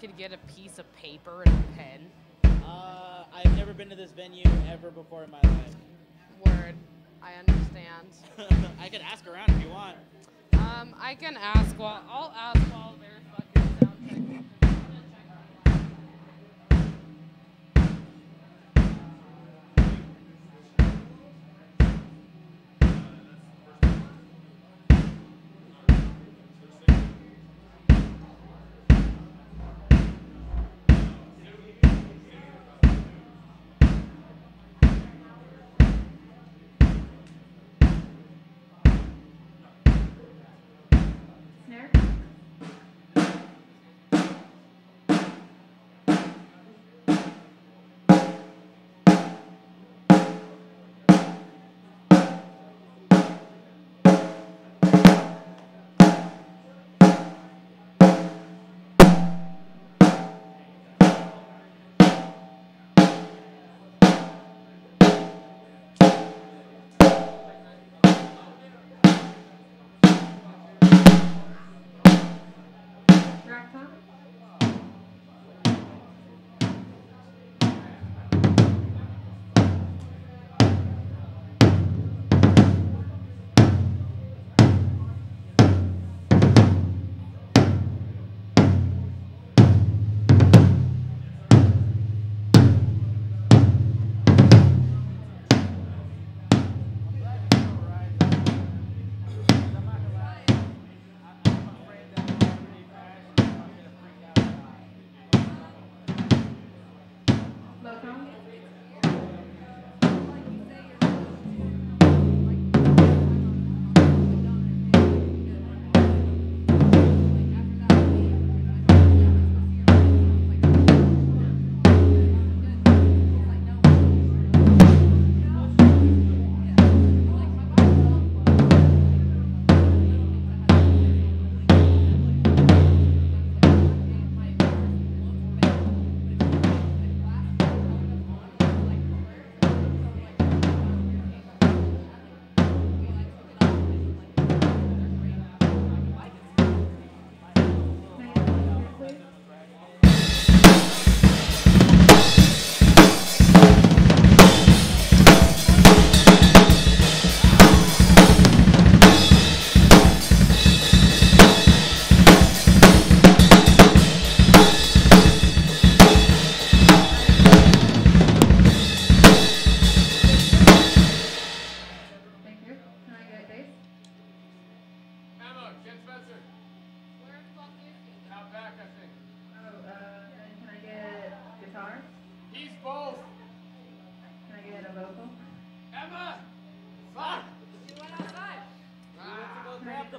could get a piece of paper and a pen? Uh, I've never been to this venue ever before in my life. Word. I understand. I could ask around if you want. Um, I can ask while I'll ask while they're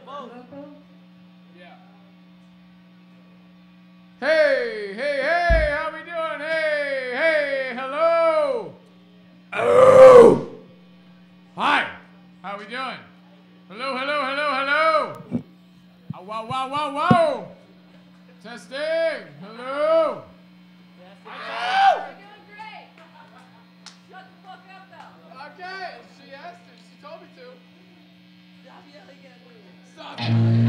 go grab the A boat. vocal? Yeah. Hey, hey, hey, how we doing? Hey, hey, hello. Oh. Hi. How we doing? Hello, hello, hello, hello. Ah, wow, wow, wow, wow. Testing. Hello. Hello. Okay, she asked it. She told me to. Stop.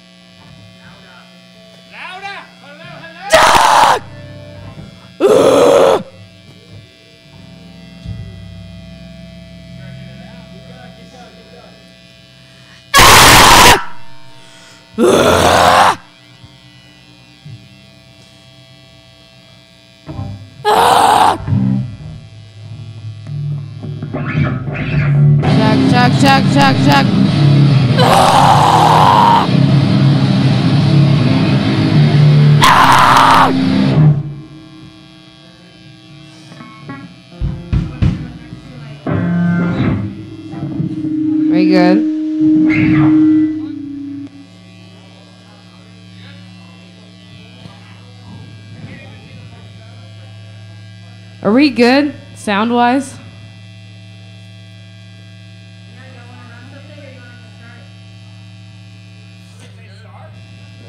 We good sound wise?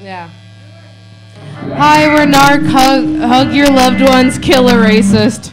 Yeah. Hi, we're Narc. Hug, hug your loved ones. Kill a racist.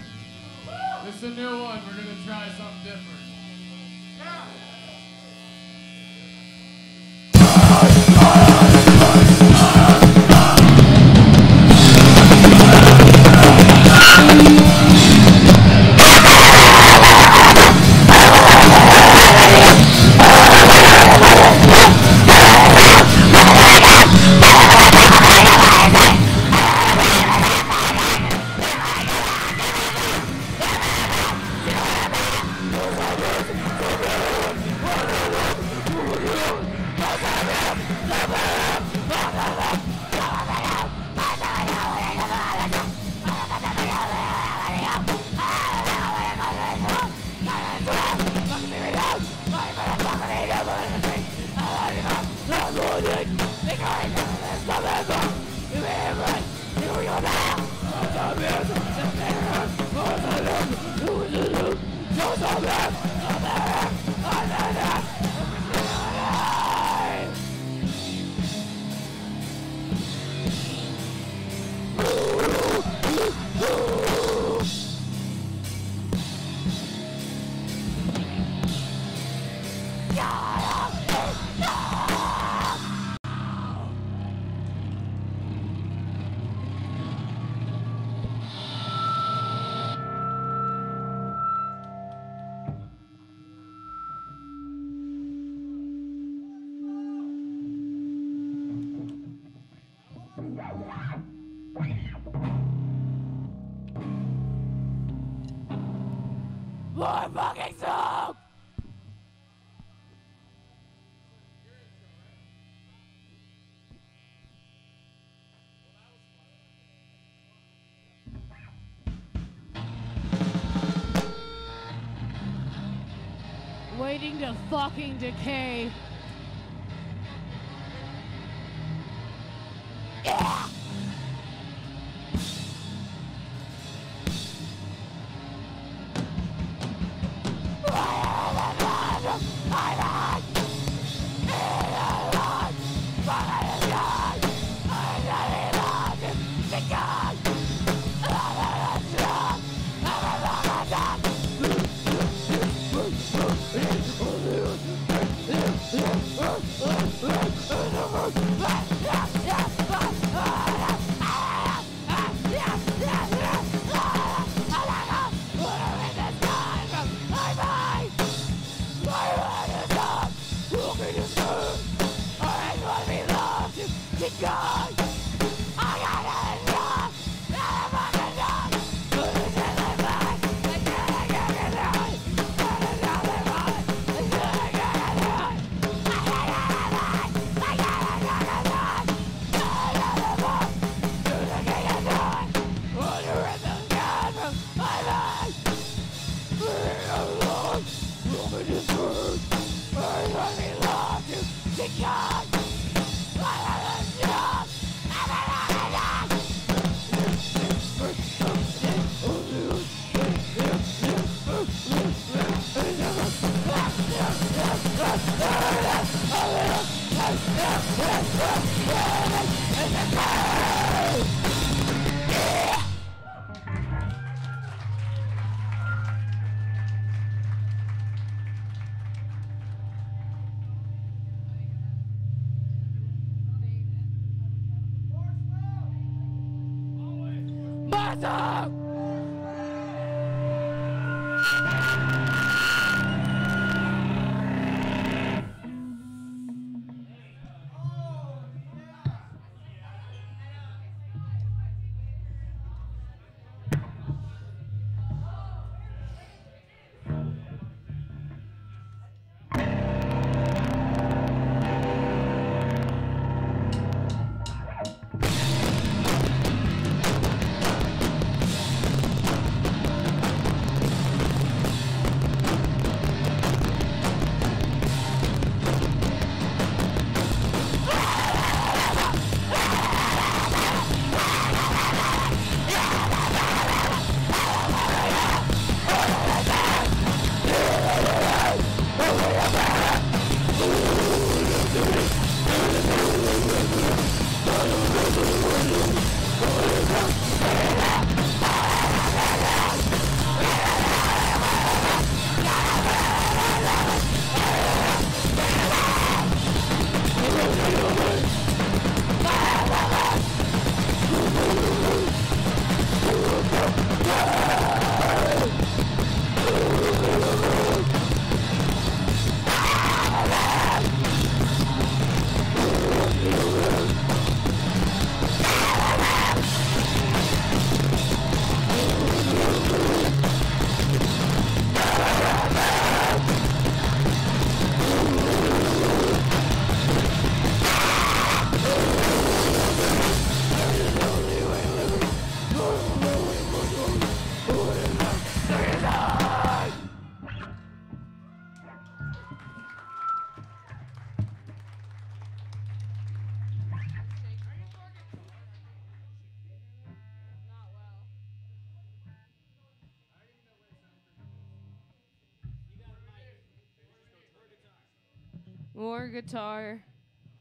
Fucking decay.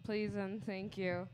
Please and thank you.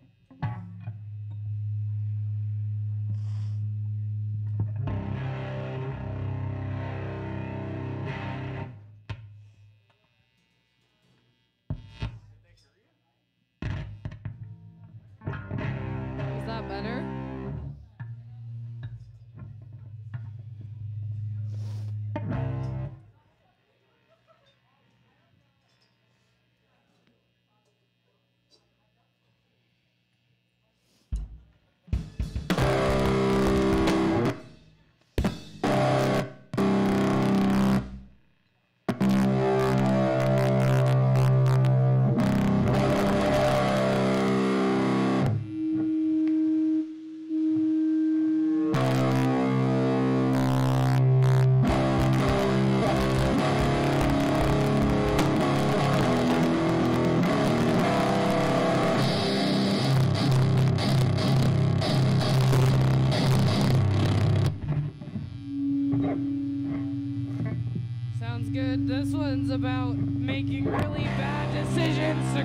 About making really bad decisions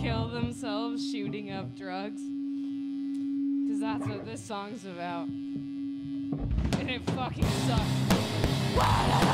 kill themselves shooting up drugs? Because that's what this song's about. And it fucking sucks.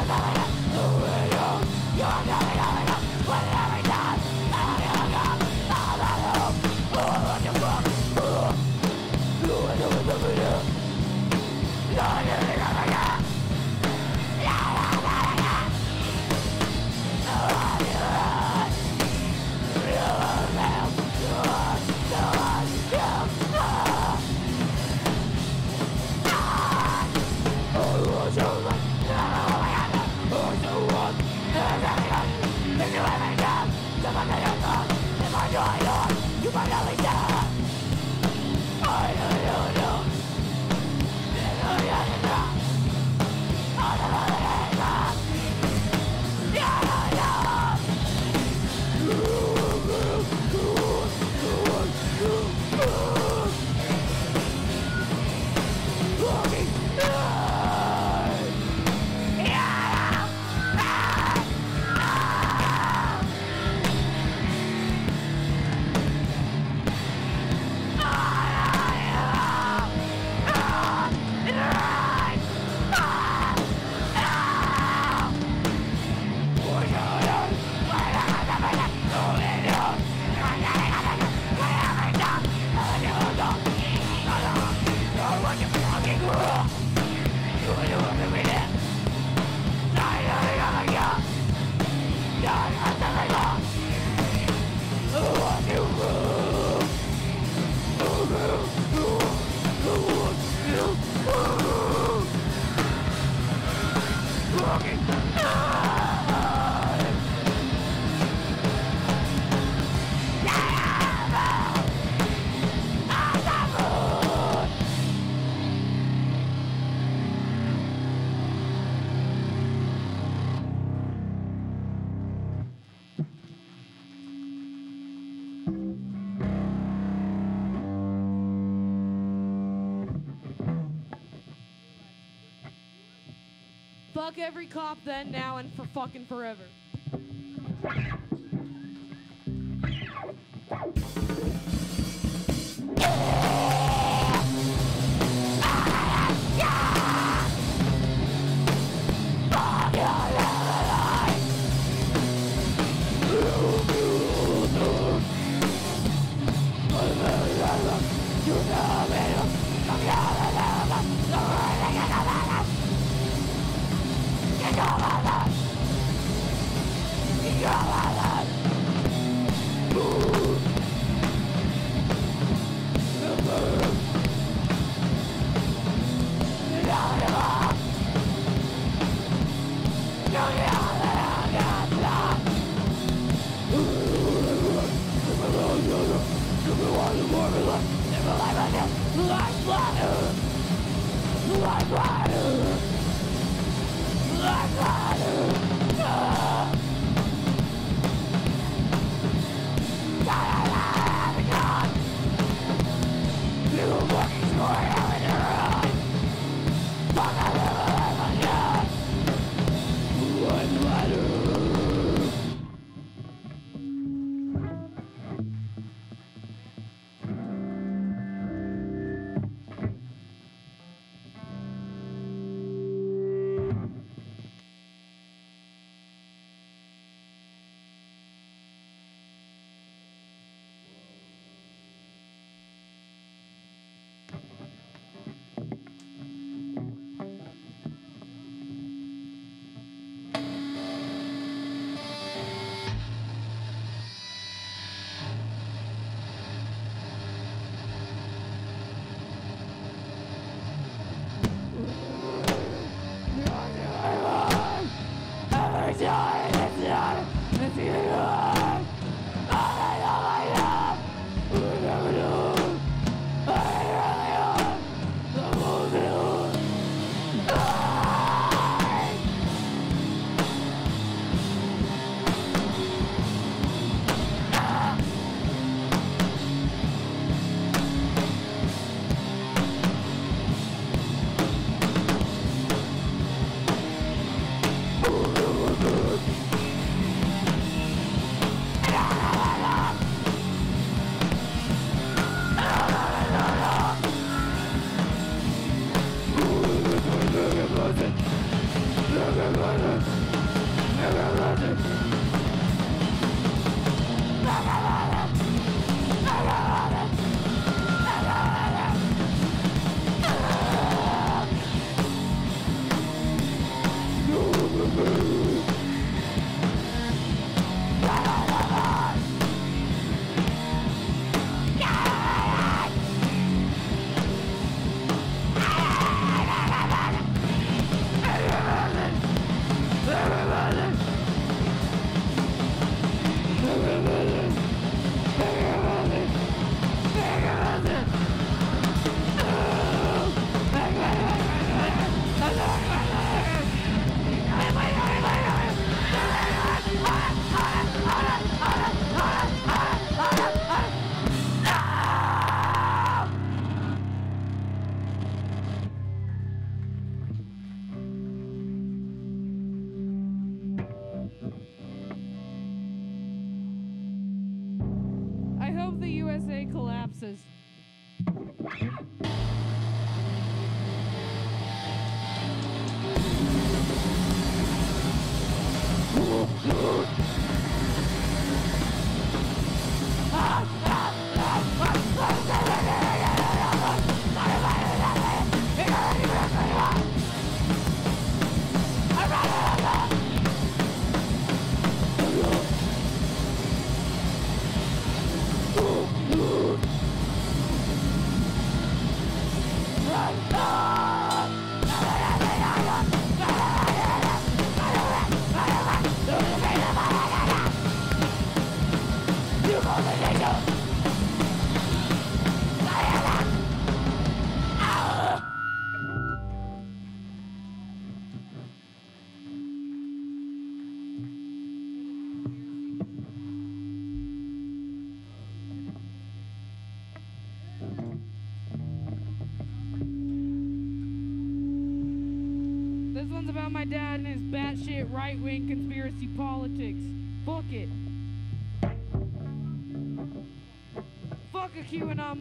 Fuck every cop then, now, and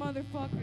a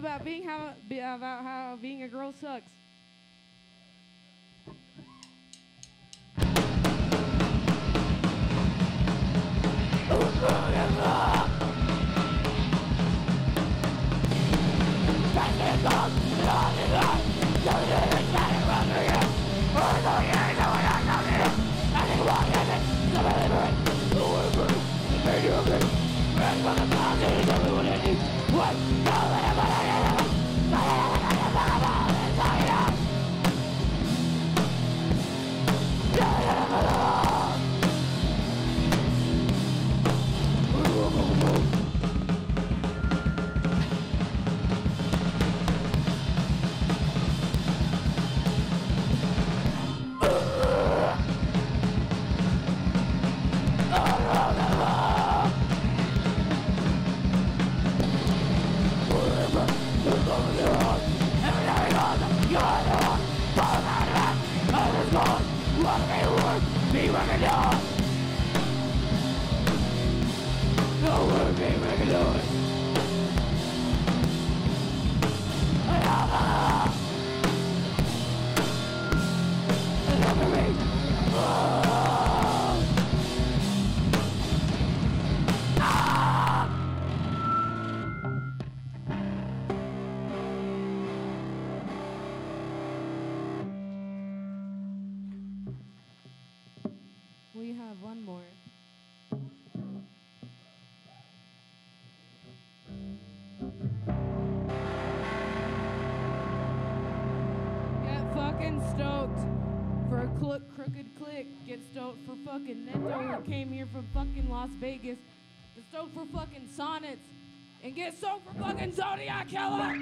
baby. Fucking Neto who came here from fucking Las Vegas. to stoked for fucking sonnets. And get stoked for fucking Zodiac Killer!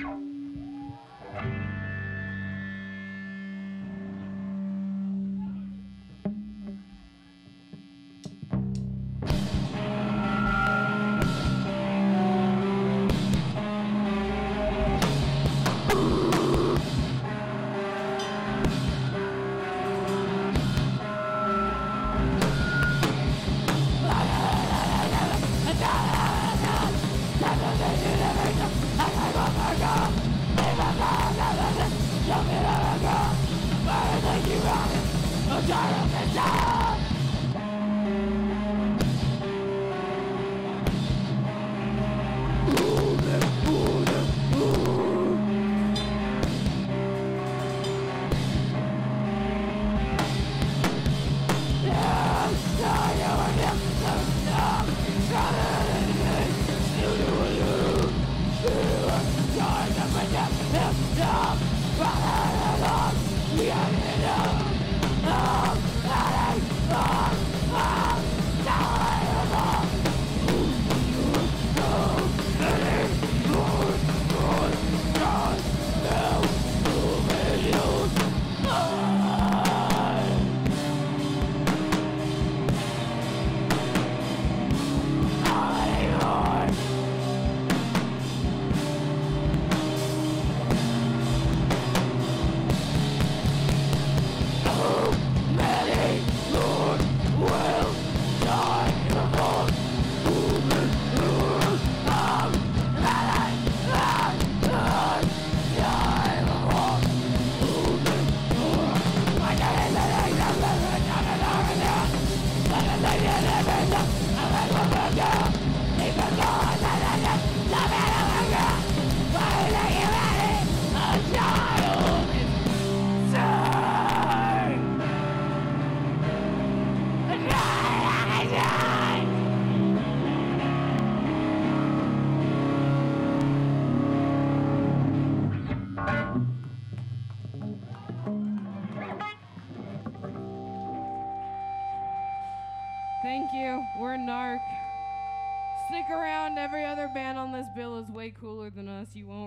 Other band on this bill is way cooler than us. You won't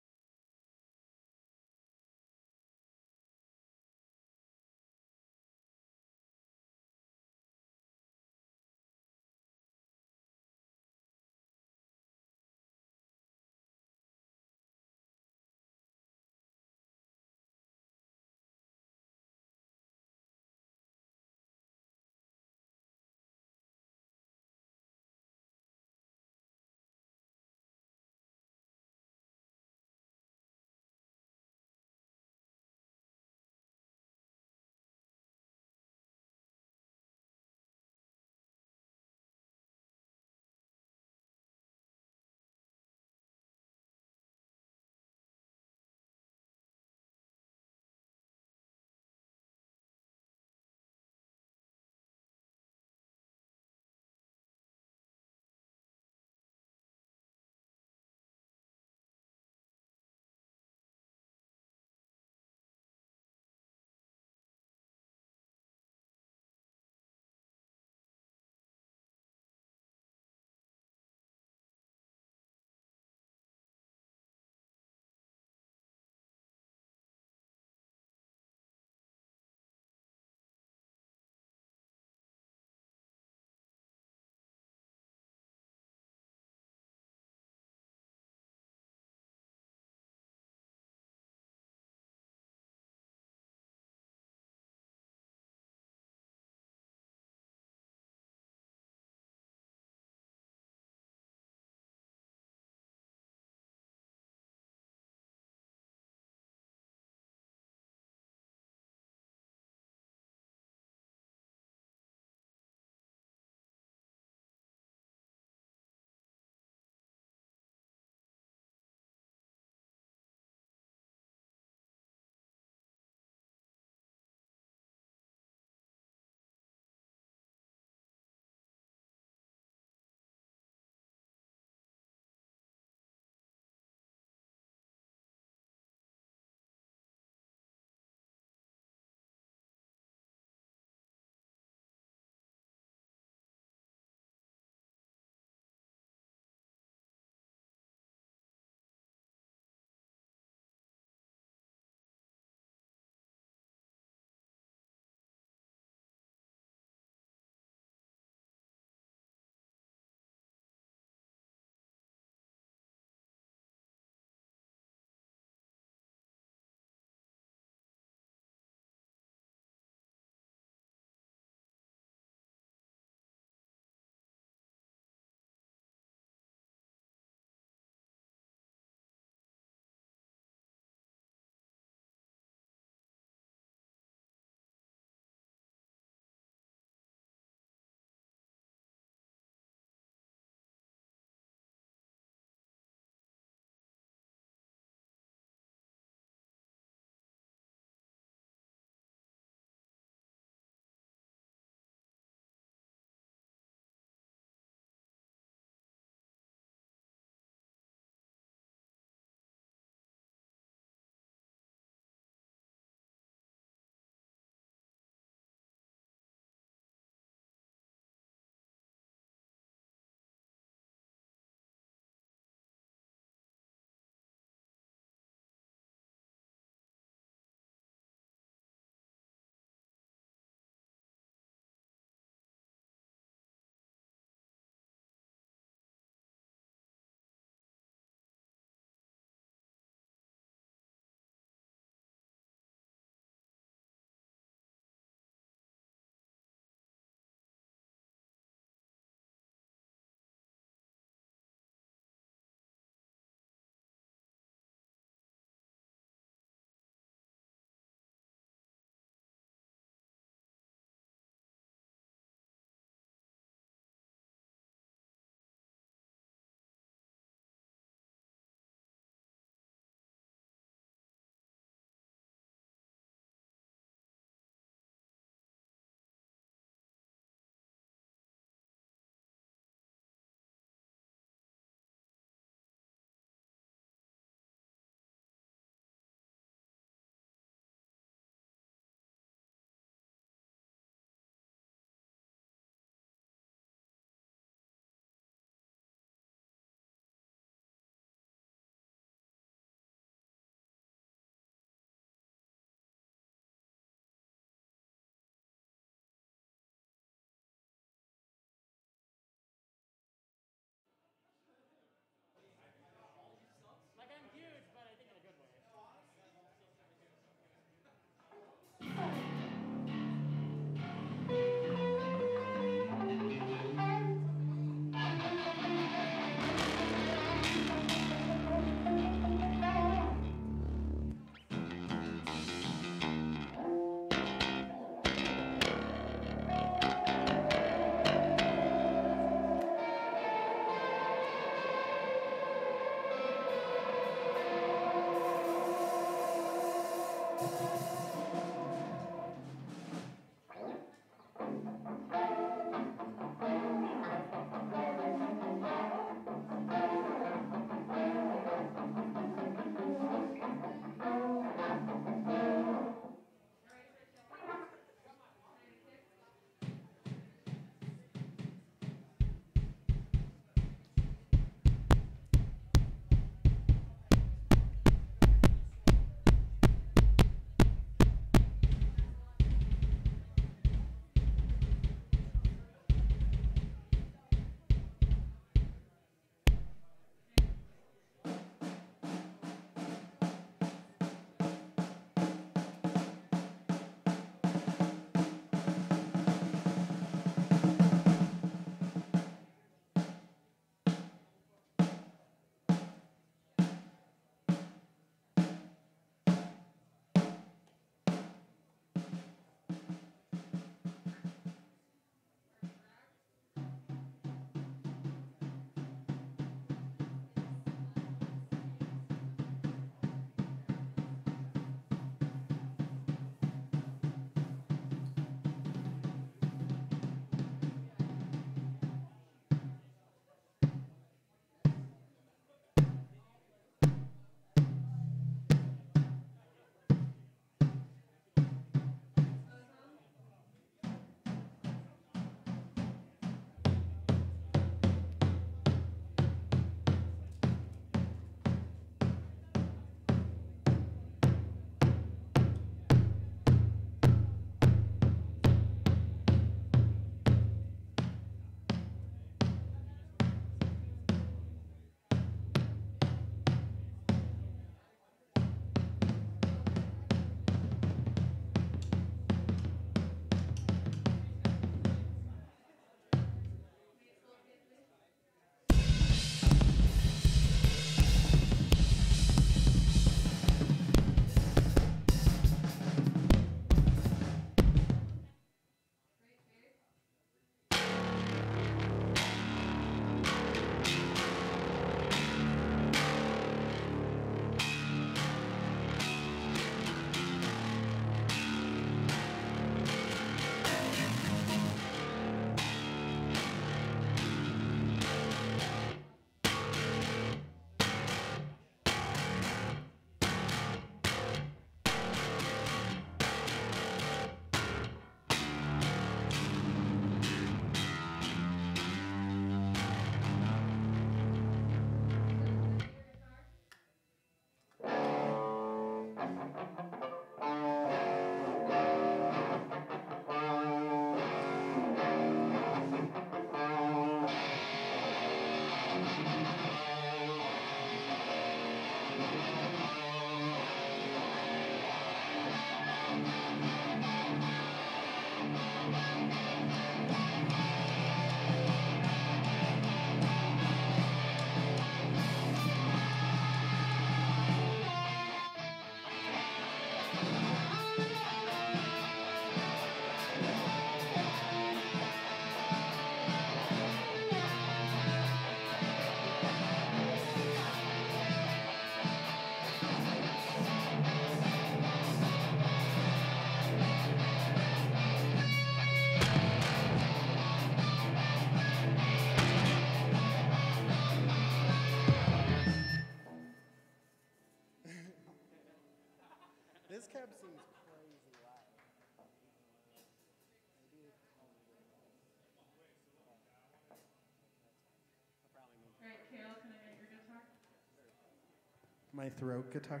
My throat guitar.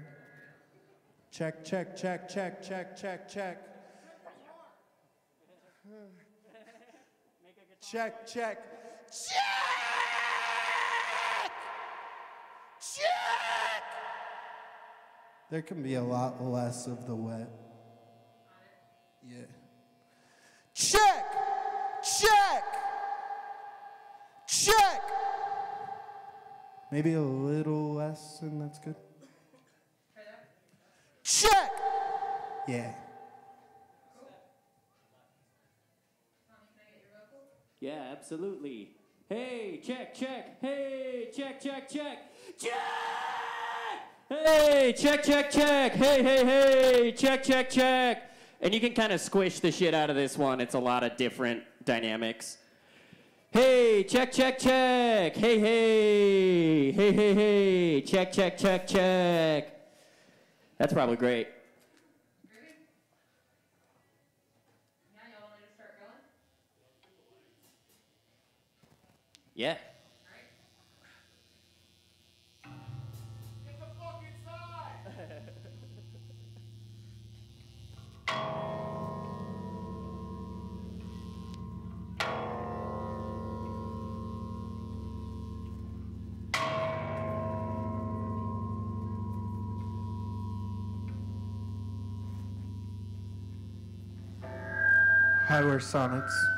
Check, check, check, check, check, check, check. Check, check. Check! Check! There can be a lot less of the wet. Yeah. Check! Check! Check! Maybe a little and that's good. Check. Yeah. Yeah, absolutely. Hey, check, check. Hey, check, check, check. Check! Hey, check, check, check. Hey, hey, hey. Check, check, check. And you can kind of squish the shit out of this one. It's a lot of different dynamics. Hey, check, check, check. Hey, hey. Hey, hey, hey. Check, check, check, check. That's probably great. Yeah. Highware Sonnets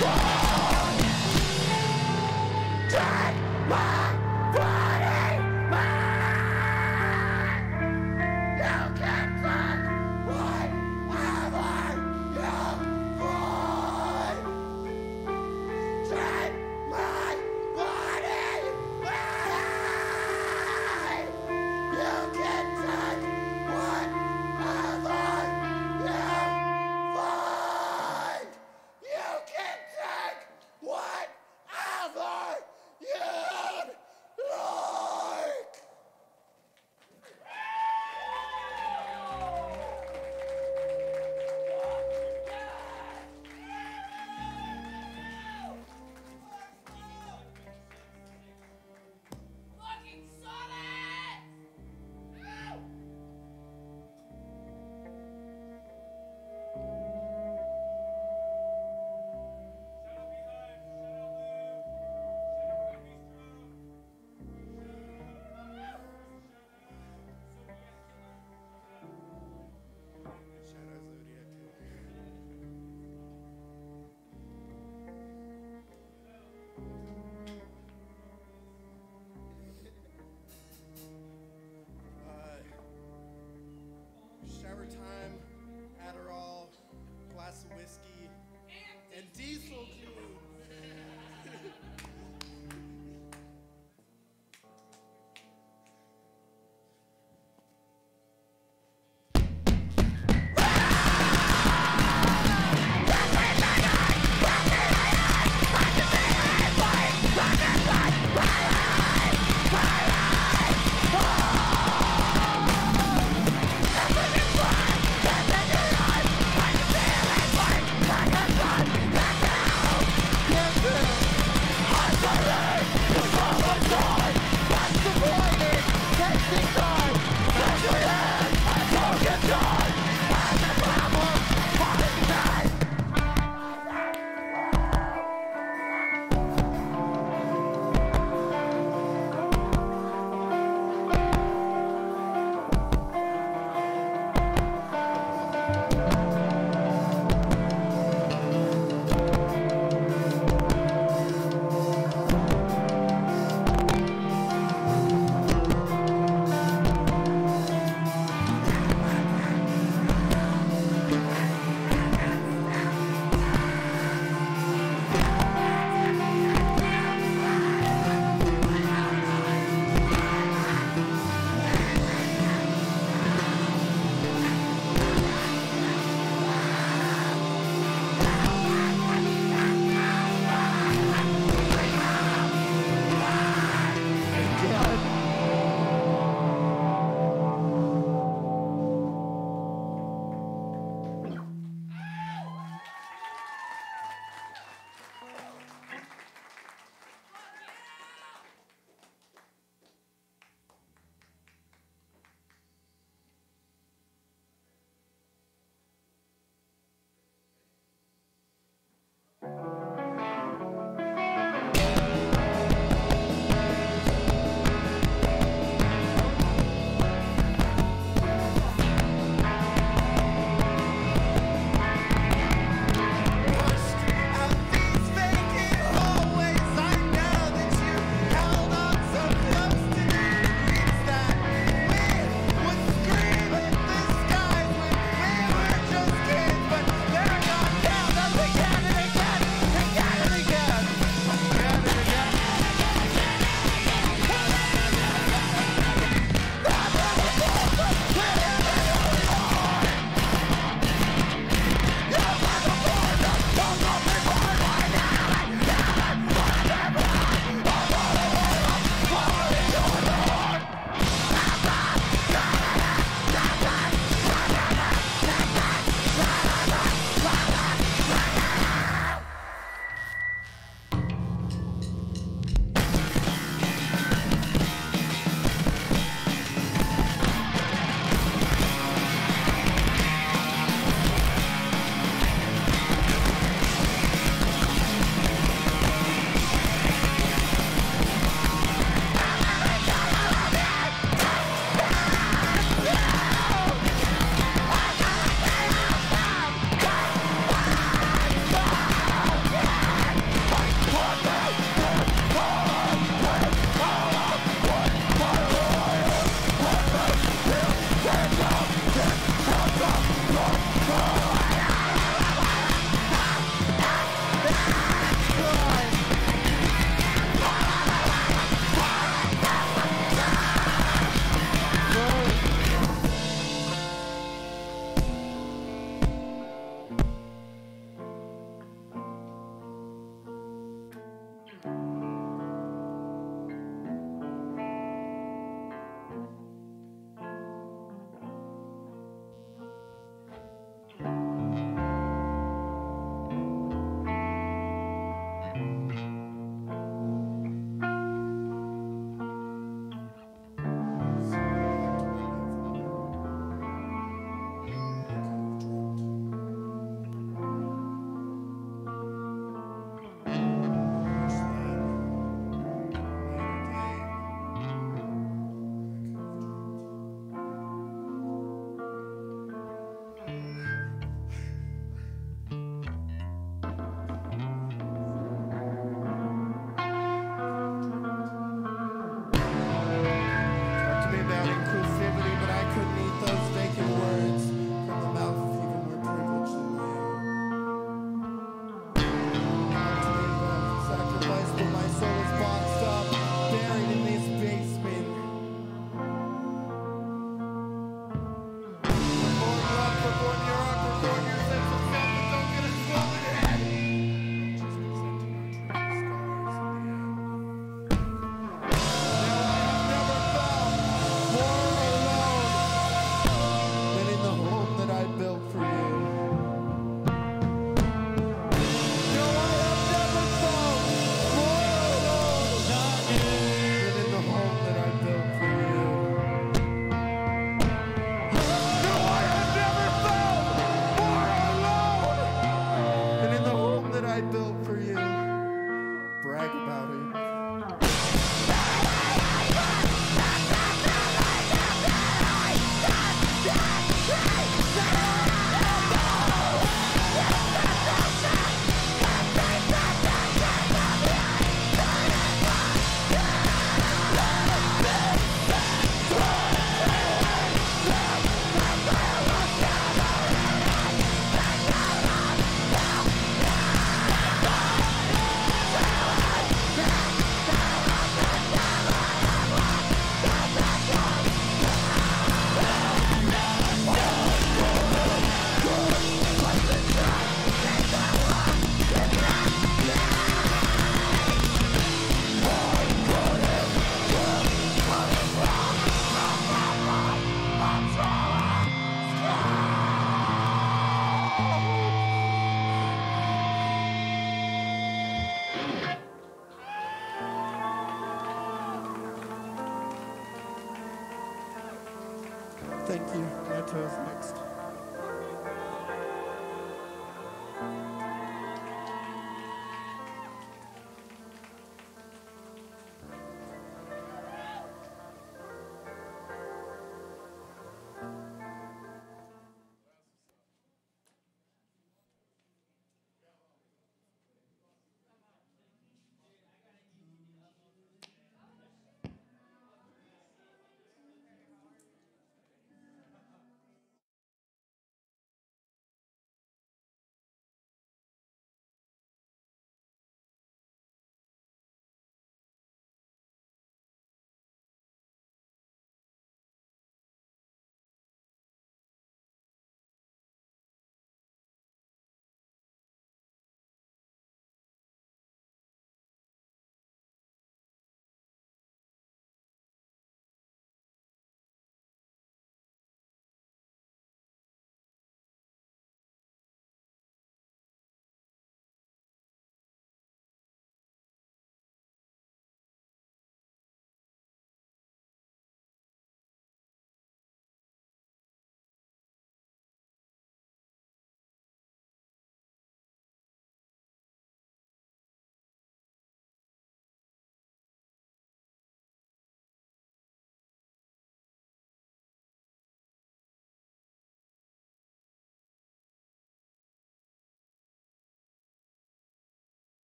Take my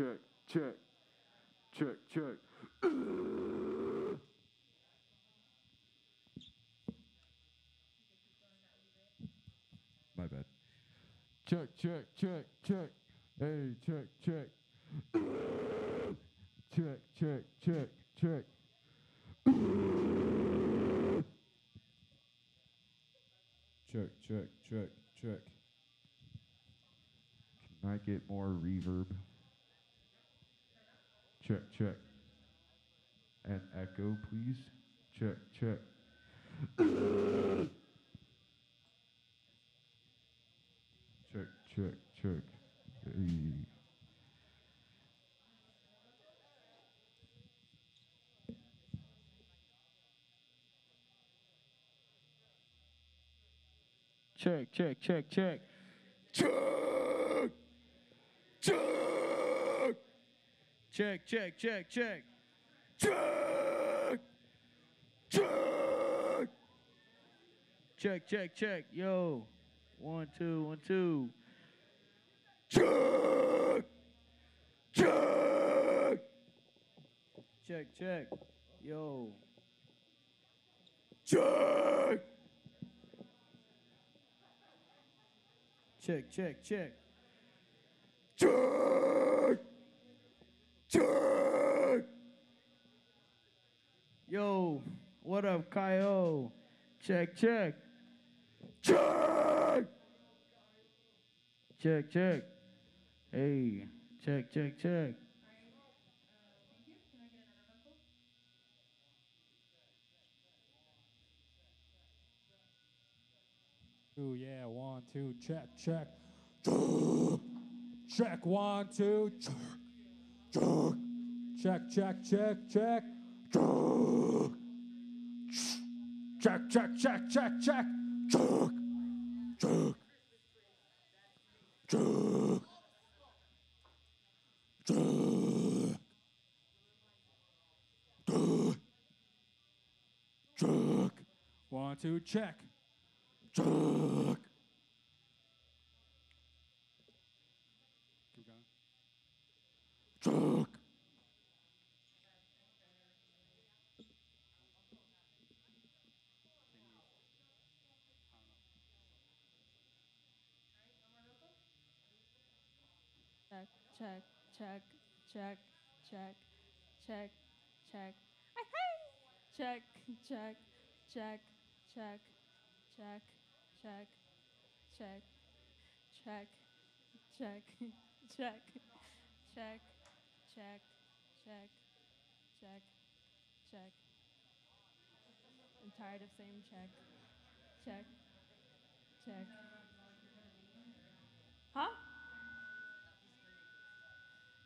check, check, check. Check. My bad. Check, check, check, check. Hey, check, check. check, check, check, check. check, check, check, check. Can I get more reverb? Check. And echo, please. Check, check. check, check, check. Hey. Check, check, check, check. Check! Check! Check, check, check, check. Check! Check! Check, check, check. Yo. One, two, one, two. Check! Check! Check, check. Yo. Check! Check, check, check. Check! Check! Yo, what up, Kyle? Check, check. Check! Check, check. Hey, check, check, check. Ooh, yeah, one, two, check, check. Check, one, two, check. Check, check, check, check. Check, check, check, check, check. Check, check. Check. Check. Check. Check. One, two, check. Check. Keep going. Check. Check, check, check, check, check, check, check. Ay, hey! Check, check, check, check, check, check, check, check, check, check, check, check, check, check, check. I'm tired of saying check, check, check. Huh?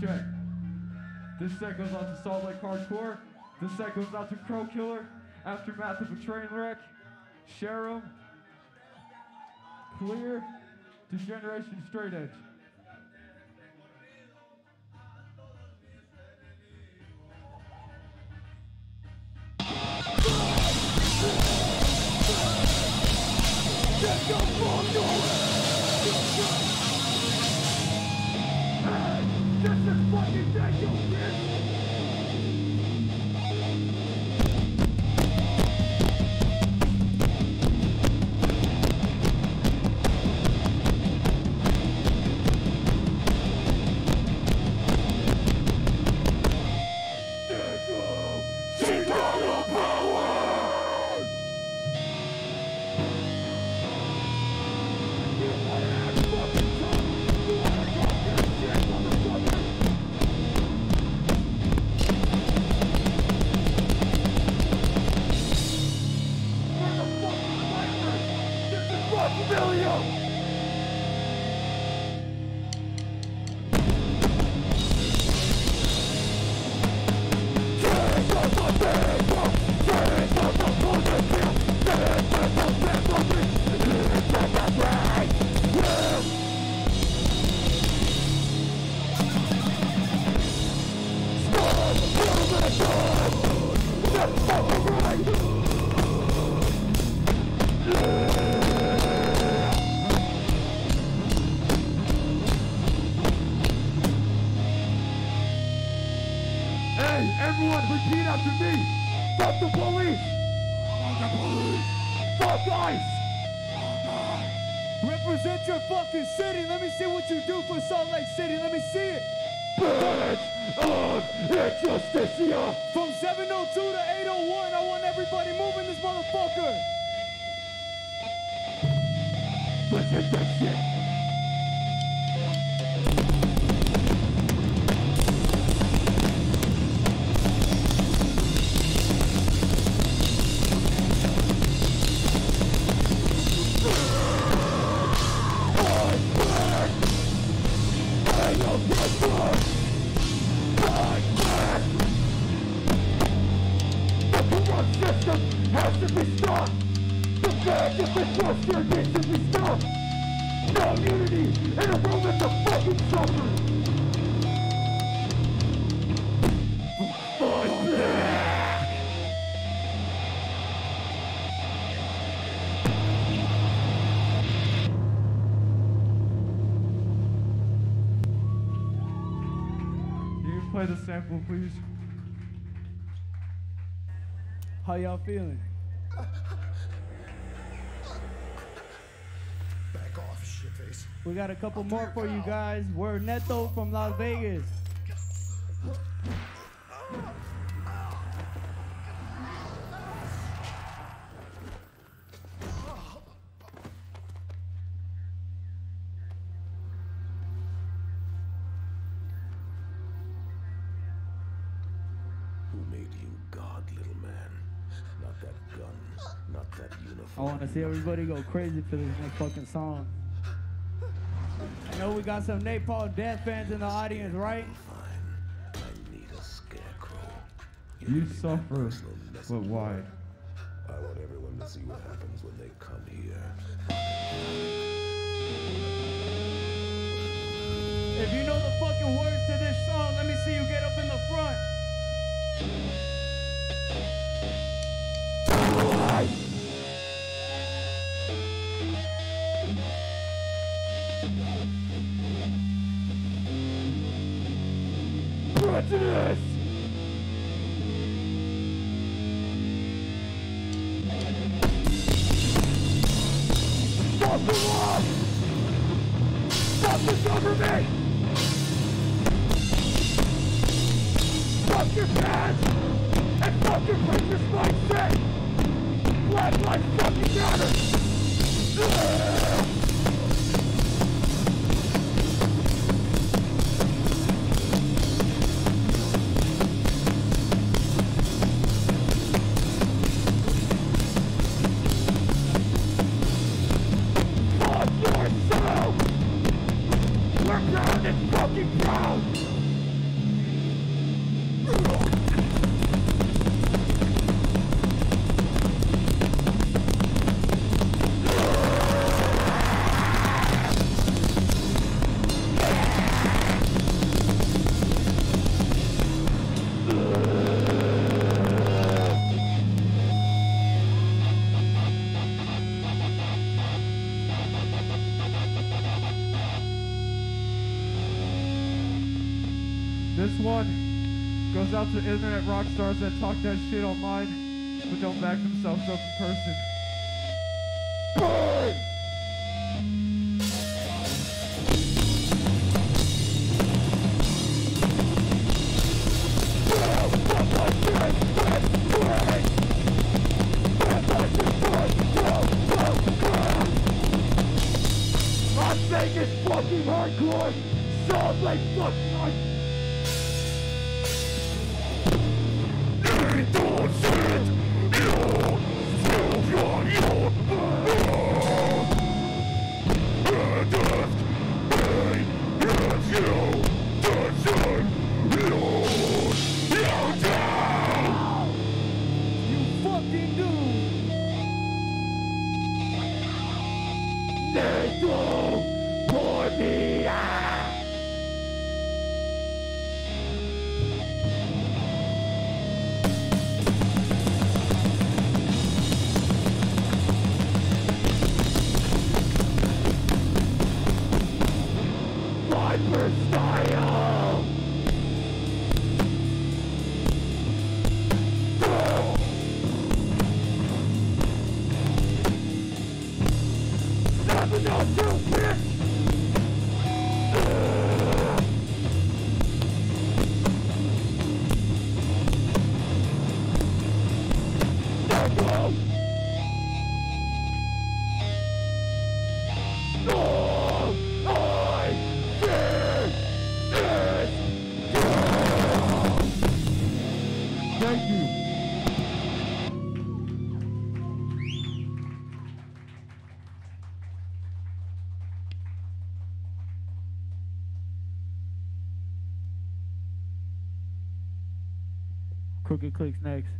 Check. This set goes out to Salt Lake Hardcore. This set goes out to Crow Killer, Aftermath of a Train Wreck, Share 'em, Clear, to Generation Straight Edge. Thank you. Please. How y'all feeling? Back off, shitface. We got a couple more for you guys. We're Neto from Las Vegas. See everybody go crazy for this fucking song. I know we got some Napalm Death fans in the audience, right? Fine. I need a scarecrow. You suffer, but why? I want everyone to see what happens when they come here. If you know the fucking words to this song, let me see you get up in the front. Prejudice! Stop out to internet rock stars that talk that shit online, but don't back themselves up in person. Crooked Clique's next.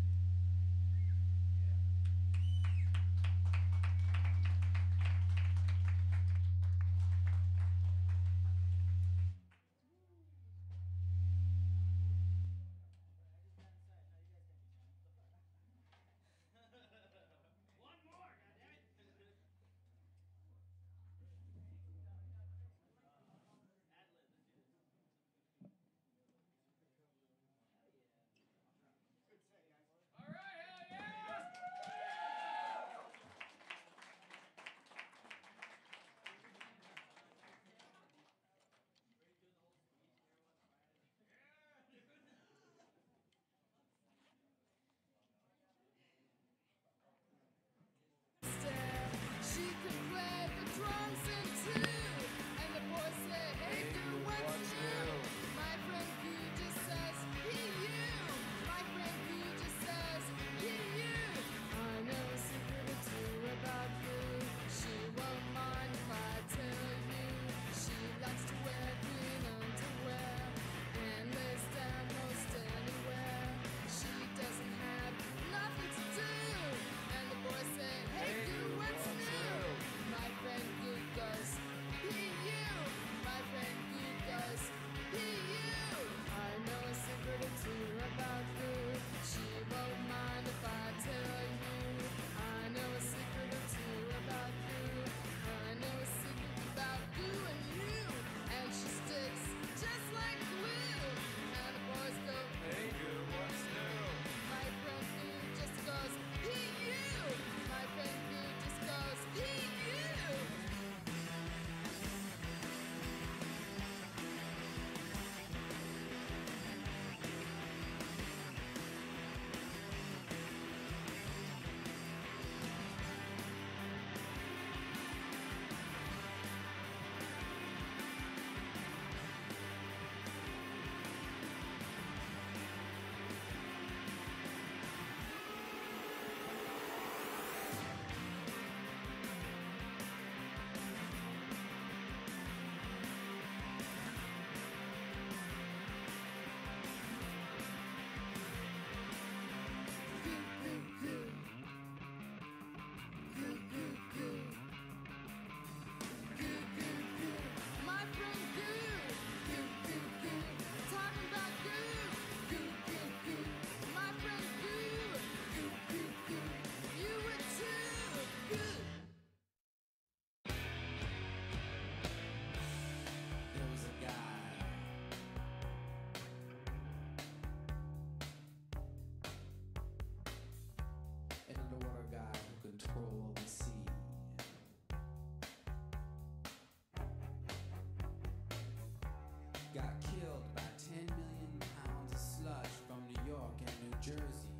got killed by 10 million pounds of sludge from New York and New Jersey.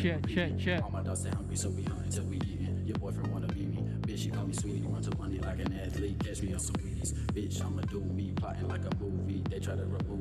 check, check, check. All my dogs stay hungry, so we hunt until we eatin'. Your boyfriend wanna be me, bitch. She call me sweetie, run to money like an athlete. Catch me on some Wheaties, bitch. I'ma do me plotting like a try to remove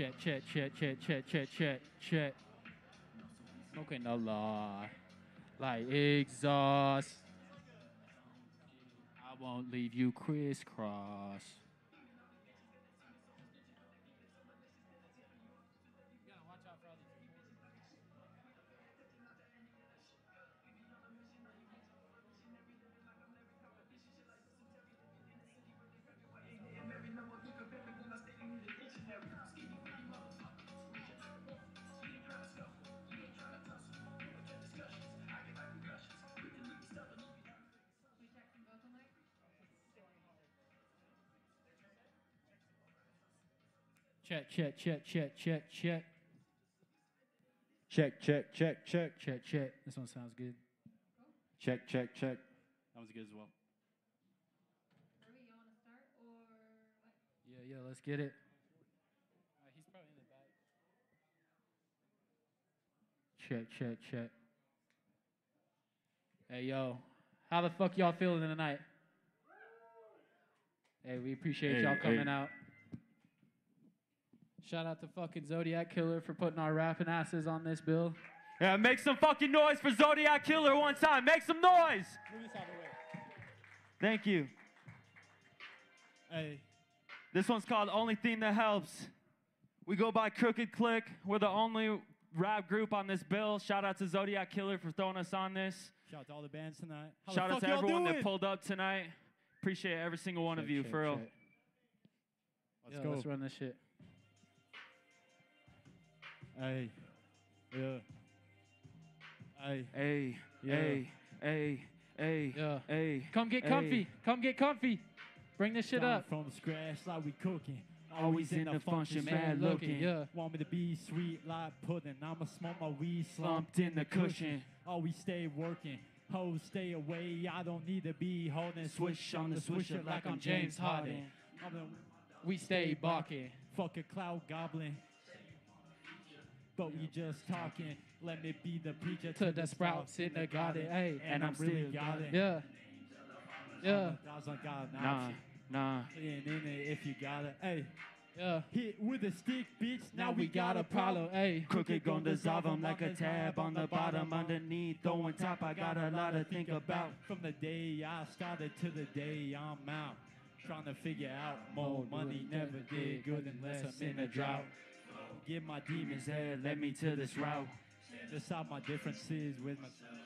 Check, check, check, check, check, check, check, check. Smoking a lot. Like exhaust. I won't leave you crisscross. Check, check, check, check, check, check. Check, check, check, check. Check, check. This one sounds good. Check, check, check. That was good as well. Ruby, you wanna start or what? Yeah, yeah, let's get it. Uh, he's probably in the back. Check, check, check. Hey, yo. How the fuck y'all feeling tonight? Hey, we appreciate Hey, y'all coming hey. out. Shout out to fucking Zodiac Killer for putting our rapping asses on this bill. Yeah, make some fucking noise for Zodiac Killer one time. Make some noise. Thank you. Hey. This one's called Only Thing That Helps. We go by Crooked Clique. We're the only rap group on this bill. Shout out to Zodiac Killer for throwing us on this. Shout out to all the bands tonight. How the Shout out to y'all everyone that pulled up tonight. Appreciate every single one of you, check, for real. check. Let's Yeah, go. Let's run this shit. Hey. Yeah. Hey. Hey, Yeah. hey, hey, hey, Yeah. hey. Come get comfy. Come get comfy. Bring this shit Starting up. from scratch like we cooking. Always in the function, mad looking. Yeah. Want me to be sweet like pudding. I'ma smoke my weed Slumped in the cushion. Always stay working. Hoes stay away. I don't need to be holding. Swish on the swisher like I'm James Harden. I'm the We stay barking. fucking cloud goblin. But we just talking. Let me be the preacher To the sprouts in the garden. Hey. And I'm really got it. Yeah. Yeah. Guys, I got an Nah, option. nah. And in it if you got it. Hey. Yeah. Hit with a stick, bitch. Now we got a problem. Hey. Crooked gon' dissolve 'em like a tab on the bottom. Underneath, throwing top, I got a lot to think about. From the day I started to the day I'm out. Trying to figure out more money never did good unless I'm in a drought. Give my demons air, Led me to this route. decide my differences with myself.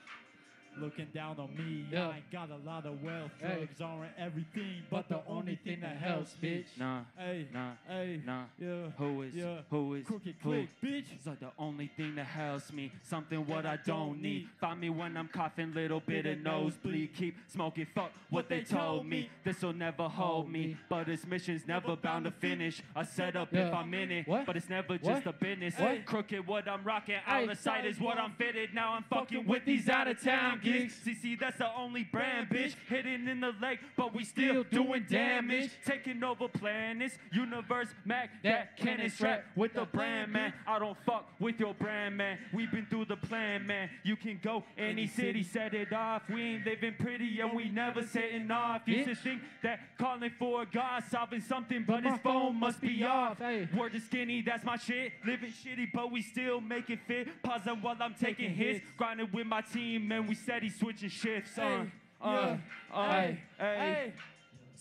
Looking down on me, Yeah. I ain't got a lot of wealth. Hey. Drugs aren't everything, but the only thing that helps, bitch. Nah, Hey, nah, hey, nah. yeah. Who is, Yeah. who is, Crooked who? Clique, bitch. It's like the only thing that helps me. Something what I don't need. Find me when I'm coughing, little bit of nosebleed. Keep smoking, fuck what they told me. This'll never hold me. But this mission's never bound to finish. A setup if Yeah. I'm in it. What? But it's never What? just a business. What? Crooked what I'm rocking. Out of sight is what I'm fitted. Now I'm Fucking with these out of town gigs. CC, that's the only brand, bitch. Hitting in the leg, but we still doing damage. Taking over planets. Universe, Mac, that cannon strap with the brand, man. I don't fuck with your brand, man. we been through the plan, man. You can go any city, set it off. We ain't living pretty and we never setting off. Used to think that calling for a God solving something, but his phone must be off. Word to skinny, that's my shit. Living shitty, but we still make it fit. Pausing while I'm taking hits. Grinding with my team, and we steady switching shifts. Uh, uh, uh, Hey. hey.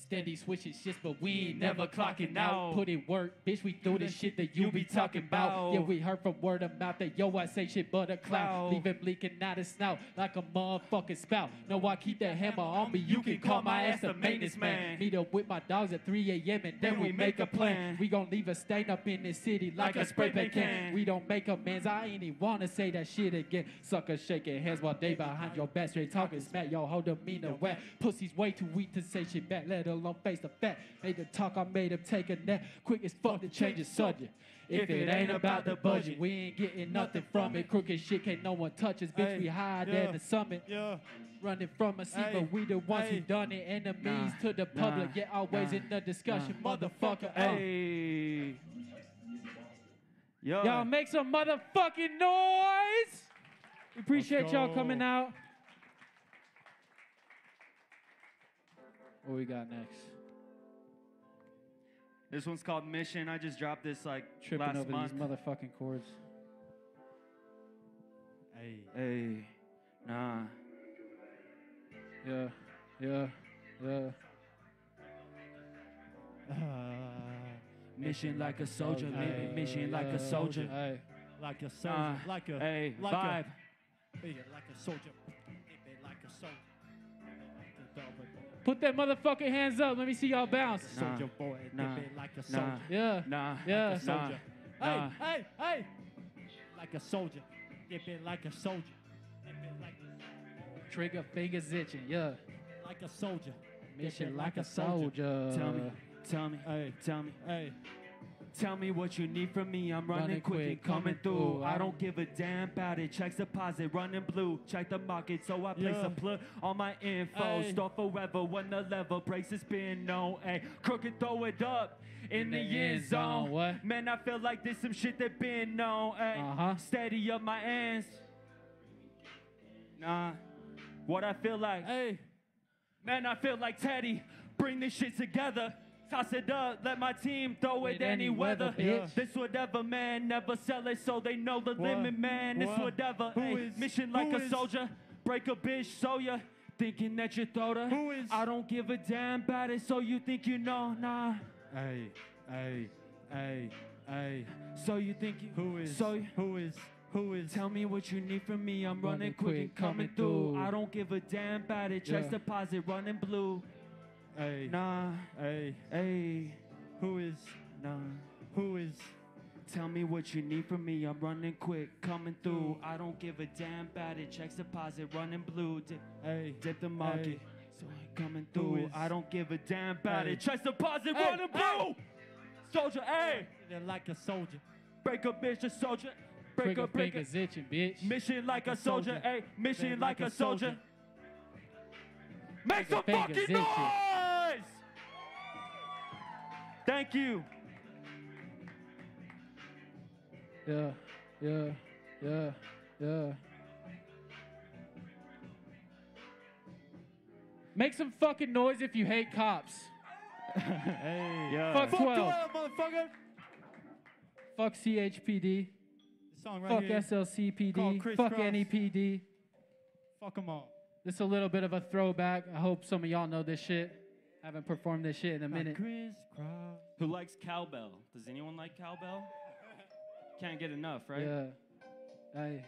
Steady switching shits, but we ain't never clocking out. Put in work, bitch. We do the shit that you be talking about. Yeah, we heard from word of mouth that yo, I say shit but a cloud. Leave him leaking out his snout like a motherfucking spout. No, I keep that hammer on me. You can call my ass the maintenance man. Meet up with my dogs at 3 a.m. and then we make a plan. We gon' leave a stain up in this city like a spray paint can. We don't make amends. I ain't even wanna say that shit again. Suckers shaking hands while they behind your back straight talking smack. Yo, hold the wet. Pussy's way too weak to say shit back, let alone face the fact. Made the talk, I made him take a nap. Quick as fuck to change the subject. If it ain't about the budget, we ain't getting nothing from it. Crooked shit can't no one touch us. Bitch, we higher yeah, than the summit. Yeah. Running from a seat, but we the ones who done it. Enemies Nah, to the public, nah, yet always nah, in the discussion, nah. motherfucker. uh. Hey. Yo. Y'all make some motherfucking noise. We appreciate y'all coming out. What we got next? This one's called Mission. I just dropped this like Tripping last over month. these motherfucking chords. Hey. Hey. Nah. Yeah, yeah, yeah. Uh, Mission like a soldier, mission like a soldier. Like a soldier. Uh, like a. hey, like vibe. A, yeah, like a soldier. Put that motherfucking hands up. Let me see y'all bounce. Nah, Soldier boy, nah, baby, like a nah, soldier. Yeah. Nah. Yeah. Like a soldier. Nah. Hey, Nah. hey, hey! Like a soldier. Dip it like a soldier. Dip it like a, Trigger fingers itching. Yeah. like a soldier. Dip Mission it like a soldier. Tell me, tell me, Hey, tell me. hey. Tell me what you need from me. I'm running, Running quick and quick, coming through. through. I don't give a damn about it. Checks deposit, running blue. Check the market, so I place Yeah. a plug on my info. Ay. Store forever when the level breaks. It's been known. Ay, crooked, throw it up in the, end zone. What? Man, I feel like this some shit that been known. Ay, Uh-huh. steady up my ends. Nah, what I feel like. Hey, Man, I feel like Teddy. Bring this shit together. Toss it up, let my team throw With it any weather. weather. This whatever, man, never sell it so they know the What? limit, man. This What? whatever. Who Hey, is- mission like who a soldier. Break a bitch, so ya. Thinking that you throw her. Who is- I don't give a damn about it, so you think you know, nah. Hey, hey, hey, hey. So you think you. Who is? So who is? Who is? Tell me what you need from me. I'm running, Running quick quick, and coming coming through. through. I don't give a damn about it. Checks Yeah. deposit running blue. Hey, Nah, hey. hey, Who is? nah. Who is? Tell me what you need from me. I'm running quick, coming through. Mm. I don't give a damn about it. Checks deposit running blue. Dip, Hey, dip the market. So I'm coming through. is- I don't give a damn about Hey. it. Checks deposit Hey, running blue. Soldier, hey, they're like a soldier. break a bitch, a soldier. Break Trigger a break a itching, bitch. mission like a soldier. Hey, mission Bang like a soldier. Make some fucking noise! Thank you. Yeah, yeah, yeah, yeah. Make some fucking noise if you hate cops. hey. Yeah. Fuck Fuck 12. 12, motherfucker. Fuck CHPD. This song right Fuck here. called SLCPD. Fuck Cross. NEPD. Fuck them all. This is a little bit of a throwback. I hope some of y'all know this shit. Haven't performed this shit in a minute. Crisscross. Who likes cowbell? Does anyone like cowbell? Can't get enough, right? Yeah. Hey,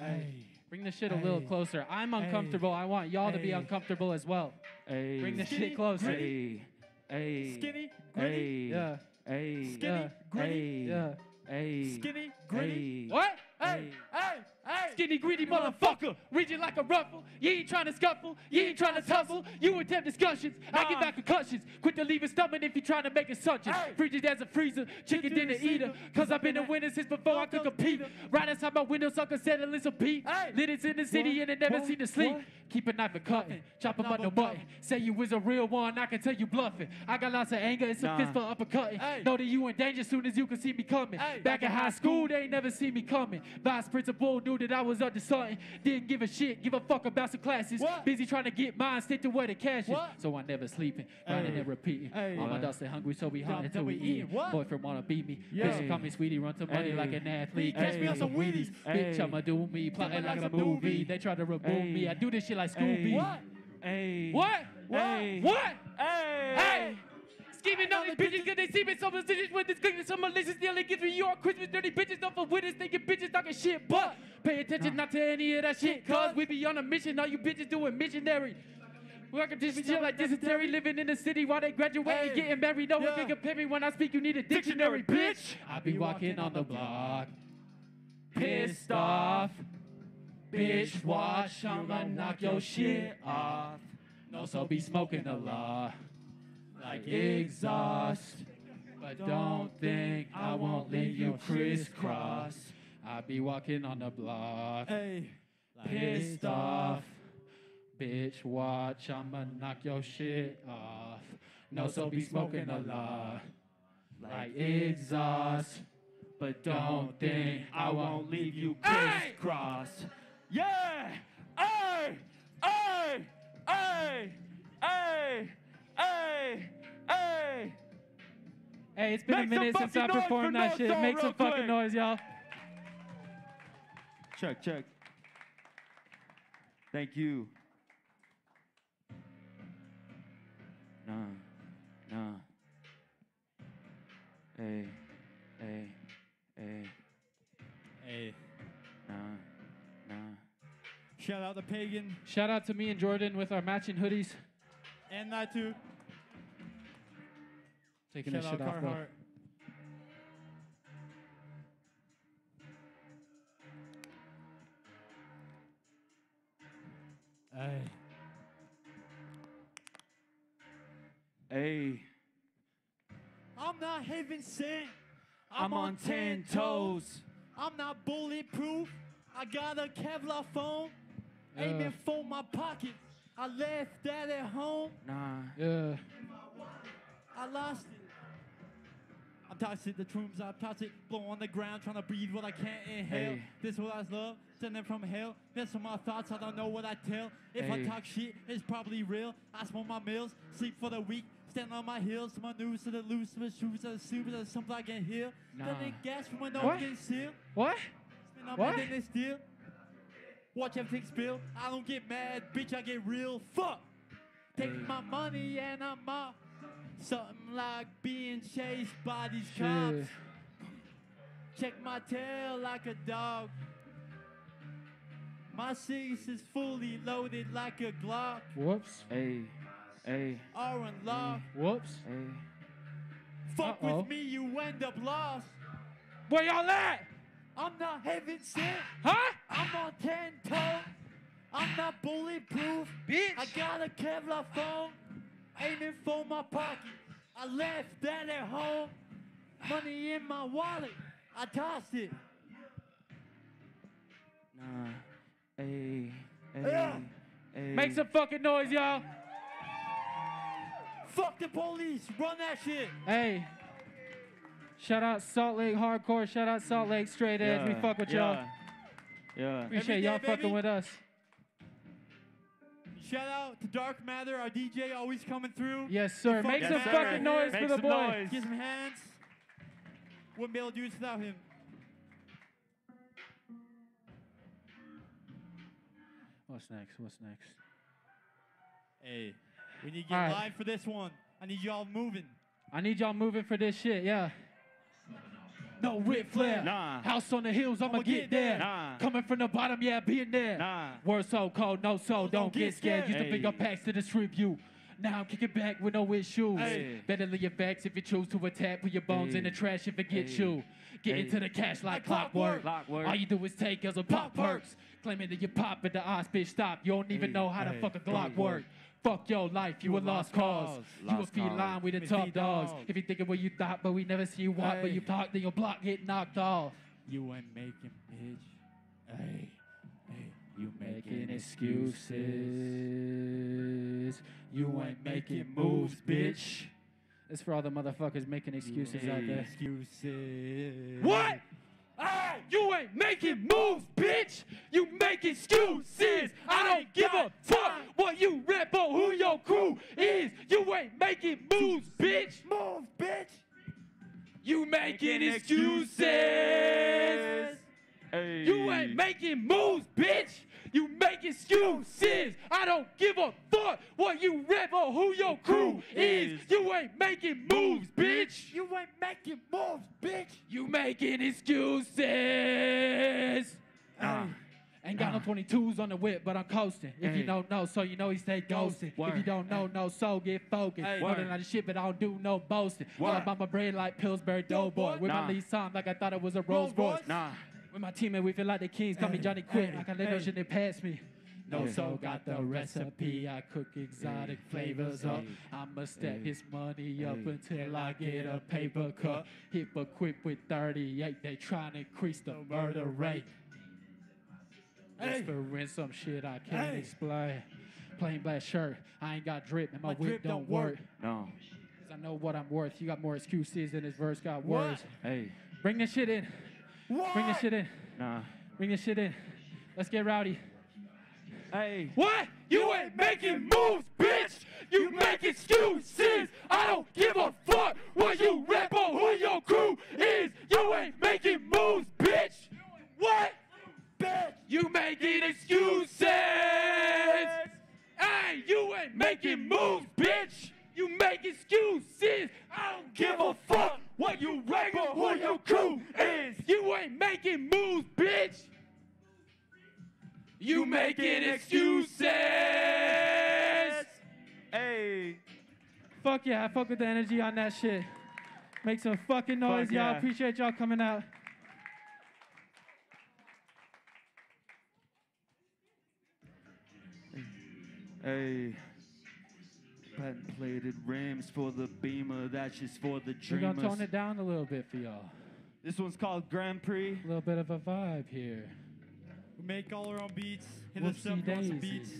Hey. bring the shit a little closer. I'm uncomfortable. I want y'all to be uncomfortable as well. Hey. Bring the Skinny, shit closer. Hey. Hey. Skinny, gritty. Hey. Yeah. Hey. Skinny, Yeah. gritty. Hey. Yeah. Hey. Skinny, gritty. Hey. What? Hey, hey, hey. Skinny, greedy motherfucker. Read you like a ruffle. You ain't trying to scuffle. You ain't trying to tussle. You attempt discussions. I give back concussions. Quit to leave it stomach if you trying to make assumptions. Hey. Frigid as a freezer. Chicken dinner eater. Cause I've been a winner since before I could compete. Right outside my window, sucker listen Pete. Hey. Lit it in the city and it never seen to sleep. What? Keep a knife and cutting. Chop 'em up no button. Say you was a real one, I can tell you bluffing. I got lots of anger, it's a Nah. fist for uppercutting. Hey. Know that you in danger soon as you can see me coming. Back in high school, they ain't never see me coming. Vice principal knew that I was up to something. Didn't give a shit, give a fuck about some classes. What? Busy trying to get mine, stick to where the cash is. What? So I never sleeping, grinding and repeating. Hey. All my What? dust hungry, so we hunt until we eat. What? Boyfriend wanna beat me. Yeah. Bitch call me sweetie, run to money like an athlete. Catch me on some Wheaties. Bitch, I'ma do me, plotting like a movie. They try to remove me. I do this shit like. Scooby. What? Hey. What? Hey. What? Hey. Hey! Scheming on these bitches cause they see me so decisions with this clicking some malicious dealing gives me your Christmas dirty bitches Don't for witness thinking bitches talking shit but pay attention not to any of that shit cause we be on a mission all you bitches doing missionary Working this shit like dysentery, living in the city while they graduate and getting married. No one Yeah. can compare me when I speak. You need a dictionary, bitch. I be walking on the block, pissed off. Bitch, watch, I'ma knock your shit off. No, so be smoking a lot, like exhaust. But don't think I won't leave you crisscross. I be walking on the block, Hey. pissed off. Bitch, watch, I'ma knock your shit off. No, so be smoking a lot, like exhaust. But don't think I won't leave you crisscross. Yeah! Hey! Hey! Hey! Hey! Hey! Hey! Hey, it's been Make a minute since I performed that shit. Make some fucking quick. noise, y'all. Check, check. Thank you. Nah, nah. Hey, hey, hey, Hey. nah, nah. Shout out to Pagan Shout out to me and Jordan with our matching hoodies. and that too. Taking Shout this out shit off. Carhartt. Hey. Hey, I'm not heaven sent. I'm on ten toes. I'm not bulletproof. I got a Kevlar phone Yeah. aiming for my pocket. I left that at home. Nah. Yeah. I lost it. I'm toxic, the shrooms I'm toxic. Blow on the ground, trying to breathe what I can't inhale. Hey. This what I love, sending from hell. That's what my thoughts, I don't know what I tell. If I talk shit, it's probably real. I smoke my meals, sleep for the week. stand on my heels, my news to the loose, my shoes to the super, to something I can hear. Nah. Then they gas from when no What? one can steal. What? Spin up What? and then they steal. Watch everything spill. I don't get mad, bitch, I get real. Fuck! Take Hey. my money and I'm off. Something like being chased by these Shit. cops. Check my tail like a dog. My six is fully loaded like a Glock. Whoops. Hey, hey, Or unlocked. Whoops. hey. Fuck Uh-oh. with me, you end up lost. Where y'all at? I'm not heaven sent. Huh? I'm on ten toes. I'm not bulletproof. Bitch. I got a Kevlar phone. Aiming for my pocket. I left that at home. Money in my wallet. I tossed it. Nah. Hey, hey, Yeah. hey. Make some fucking noise, y'all. Fuck the police. Run that shit. Hey. Shout out Salt Lake Hardcore. Shout out Salt Lake Straight Edge. We fuck with yeah, y'all. Yeah. Appreciate Every y'all day, fucking with us. Shout out to Dark Matter, our DJ, always coming through. Yes, sir. Make that some man fucking noise here. for the boy. Give some hands. Wouldn't be able to do this without him. What's next? What's next? Hey, we need to get All right. live for this one. I need y'all moving. I need y'all moving for this shit, yeah. No Ric Flair. Nah. House on the hills, I'ma, I'ma get, get there. Nah. Coming from the bottom, yeah, being there. Nah. Word so cold, no soul, don't, get, get scared. scared. Used to Hey. pick up packs to distribute. Now I'm kicking back with no issues. Better leave your facts if you choose to attack. Put your bones in the trash if it gets you. Get into the cash like Like clockwork. clockwork. All you do is take as a pop perks. Claiming that you pop at the odds, bitch, stop. You don't even know how to fuck a Glock work. Fuck your life, you, a lost cause. You a Lost feline cause. with the Me top dogs. dog. If you thinking what you thought, but we never see you walk, but you talk, then your block get knocked off. You ain't making bitch. Hey, hey, you Making excuses. You ain't making moves, bitch. It's for all the motherfuckers making excuses out there. Excuses. What? Hey, you ain't making moves, bitch. You make excuses. I don't give a fuck what you rap or who your crew is. You ain't making moves, bitch. Move, bitch. You making Making excuses. Hey. You ain't making moves, bitch. You make excuses. I don't give a fuck what you rap or who your crew is. You ain't making moves, bitch. You ain't making moves, bitch. You making excuses. Ain't got no 22s on the whip, but I'm coasting. If you don't know, so you know he stay ghosting. If you don't know, no, so get focused. Hey. Running Word. out of shit, but I don't do no boasting. Word. I'm on my brain like Pillsbury Doughboy. With Nah. my lead song like I thought it was a Rolls. Royce? Nah. With my teammate, we feel like the kings. Call me Johnny Quick. hey, I can let no shit they pass me. No Hey. soul got the recipe. I cook exotic flavors up. I'ma stack Hey. his money up until I get a paper cut. Hypocrite with 38. They trying to increase the murder rate. Hey. Whispering some shit I can't explain. Plain black shirt. I ain't got drip and my, My whip drip don't don't work. work. No. 'Cause I know what I'm worth. You got more excuses than this verse got What? words. Hey. Bring this shit in. What? Bring this shit in. Nah. Bring this shit in. Let's get rowdy. Hey. What? You ain't making moves, bitch. You make excuses. I don't give a fuck what you rap or who your crew is. You ain't making moves, bitch. What? Bitch. You making excuses. Hey, you ain't making moves, bitch. You make excuses. I don't give a fuck what you rap or who your crew is. You ain't making moves, bitch. You making excuses. Hey. Fuck yeah, I fuck with the energy on that shit. Make some fucking noise, Fuck y'all. Appreciate y'all coming out. Hey. Patent plated rims for the beamer. That's just for the dreamers. We're gonna dreamers. tone it down a little bit for y'all. This one's called Grand Prix. A little bit of a vibe here. We make all our own beats. Hit Whoopsie us up on some beats.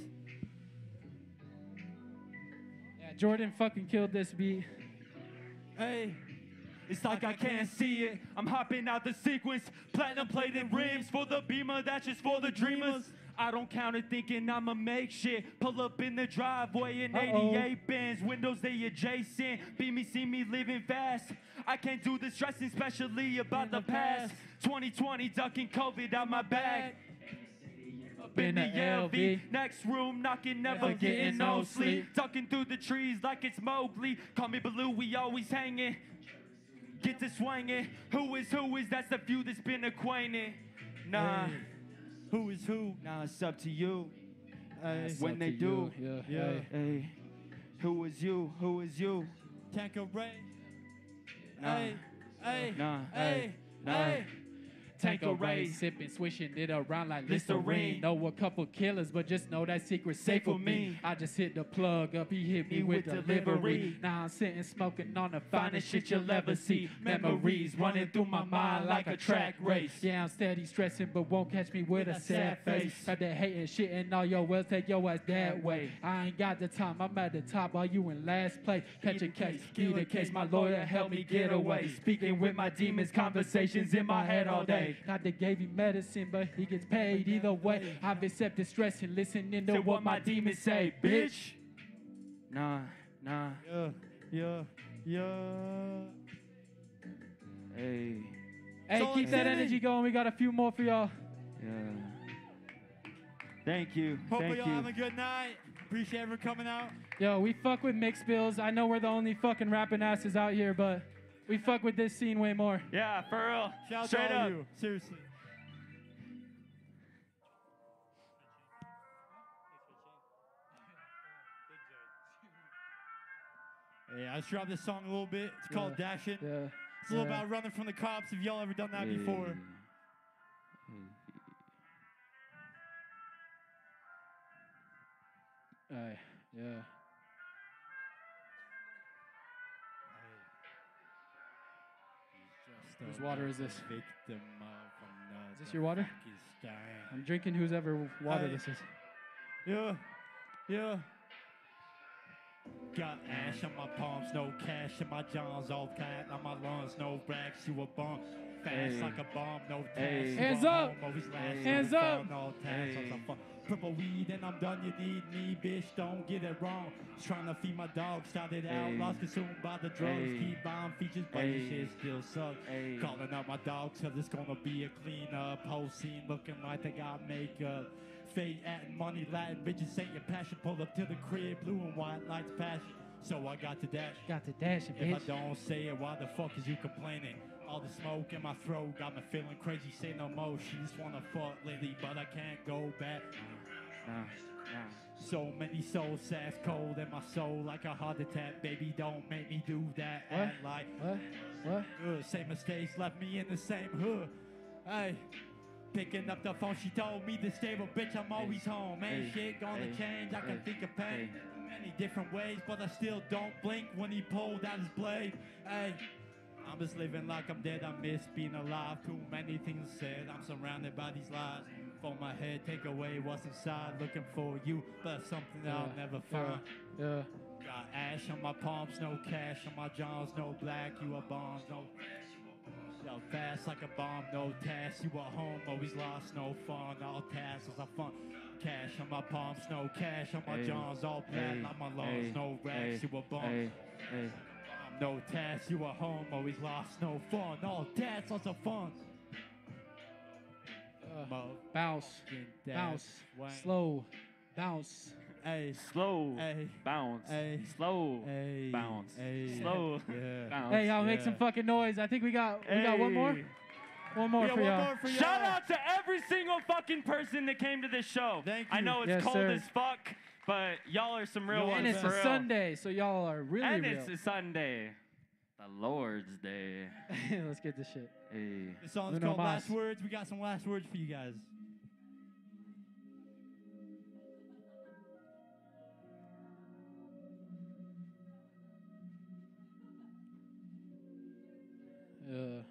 Yeah, Jordan fucking killed this beat. Hey. It's like I can't see it. I'm hopping out the sequence. Platinum plated rims for the beamer. That's just for the dreamers. I don't count it thinking I'ma make shit. Pull up in the driveway in Uh-oh. 88 Benz, windows they adjacent. Be me, see me living fast. I can't do this stressing, especially about the past. 2020, ducking COVID out my bag. Up in the LV, next room knocking, never Never getting no sleep. Ducking through the trees like it's Mowgli. Call me Baloo, we always hanging. Get to swinging. Who is who is? That's the few that's been acquainted. Nah. Hey. Who is who? Nah, it's up to you. Hey. It's when up they to do. you. Yeah. Yeah. Hey. Who is you? Who is you? Tanko Ray. Nah. Hey. Hey. Nah. Hey. Nah. Hey. Tanko Ray. Ray, sipping, swishing it around like Listerine. Know a couple killers, but just know that secret safe for me. I just hit the plug up, he hit me Me with, with delivery. Now I'm sitting smoking on the finest shit you'll ever see. Memories running through my mind like a track race. Yeah, I'm steady stressing, but won't catch me with a sad face. Got that hating shit and all your wells, take your ass that way. I ain't got the time, I'm at the top while you in last place. Catch a case, be the case, my lawyer help me get away. Speaking with my demons, conversations in my head all day. Not they gave him medicine, but he gets paid either way. I've accepted stress and listening to what my demons say, bitch. Nah, nah. Yeah. Yeah. Yeah. Hey. Hey, So keep that energy going. We got a few more for y'all. Yeah. Thank you. Hopefully Thank y'all you. have a good night. Appreciate everyone coming out. Yo, we fuck with mixed bills. I know we're the only fucking rapping asses out here, but we fuck with this scene way more. Yeah, for real. Shout out Straight to all up. you. Seriously. Yeah, I just dropped this song a little bit. It's called Yeah. Dashing. Yeah. It's a little Yeah. about running from the cops. If y'all ever done that before. Hey, yeah. Whose water is this? Victim of another Is this your water? Pakistan. I'm drinking whose ever water Hey. this is. Yeah, yeah. Got ash on my palms, no cash in my johns, all fat on my lungs, no racks, you a bum. Fast Hey. like a bomb, no tax. Hey. you Hands up. home, always Hands fun, up. No tax, Hey. I'm fun. Purple weed and I'm done, you need me, bitch, don't get it wrong. Just trying to feed my dog, started out, Hey. lost consumed by the drugs. Hey. Keep buying features, but your Hey. shit still sucks. Calling out my dog till it's gonna be a cleanup. Whole scene looking like they got makeup. Fate adding money, Latin bitches ain't your passion. Pull up to the crib, blue and white lights passion. So I got to dash. Got to dash it, If I don't say it, why the fuck is you complaining? All the smoke in my throat got me feeling crazy. Say no more. She just wanna fuck lately, but I can't go back. Nah, nah. So many souls, sass cold in my soul like a heart attack. Baby, don't make me do that. What? Like What? What? Ugh, same mistakes left me in the same hood. Hey, picking up the phone, she told me to stay, but bitch, I'm always home. Ain't Hey. shit gonna Hey. change. I can Hey. think of pain many different ways, but I still don't blink when he pulled out his blade. Hey. I'm just living like I'm dead. I miss being alive. Too many things said. I'm surrounded by these lies. From my head, take away what's inside. Looking for you, but something that I'll never find. Yeah. Got ash on my palms, no cash on my jaws, no black, you a bombs, no. Yo, fast like a bomb, no task, you a home, always lost, no fun, all tassels are fun. Cash on my palms, no cash on my Hey. jaws, all black Hey. like my lungs, Hey. no racks, you a bum. Hey. Hey. No test, you a home, always lost, no fun, all tassels are fun. Uh, bounce. Bounce. wang. Slow. Bounce. Hey, Slow. hey, Bounce. Hey. Slow. hey, Bounce. hey, Slow. yeah. Bounce. Hey, y'all make Yeah. some fucking noise. I think we got we got one more. One more Yeah, for one y'all. more for Shout y'all. out to every single fucking person that came to this show. Thank I you. know it's Yes, cold sir. as fuck, but y'all are some real Y'all ones And it's for a real. Sunday, so y'all are really and real. it's a Sunday, the Lord's Day. Let's get this shit. Hey. The song's Uno called mas. Last Words. We got some last words for you guys. Uh,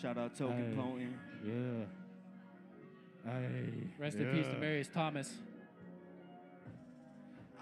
Shout out Token Hey. Potent. Yeah. Hey. rest in peace to Marius Thomas.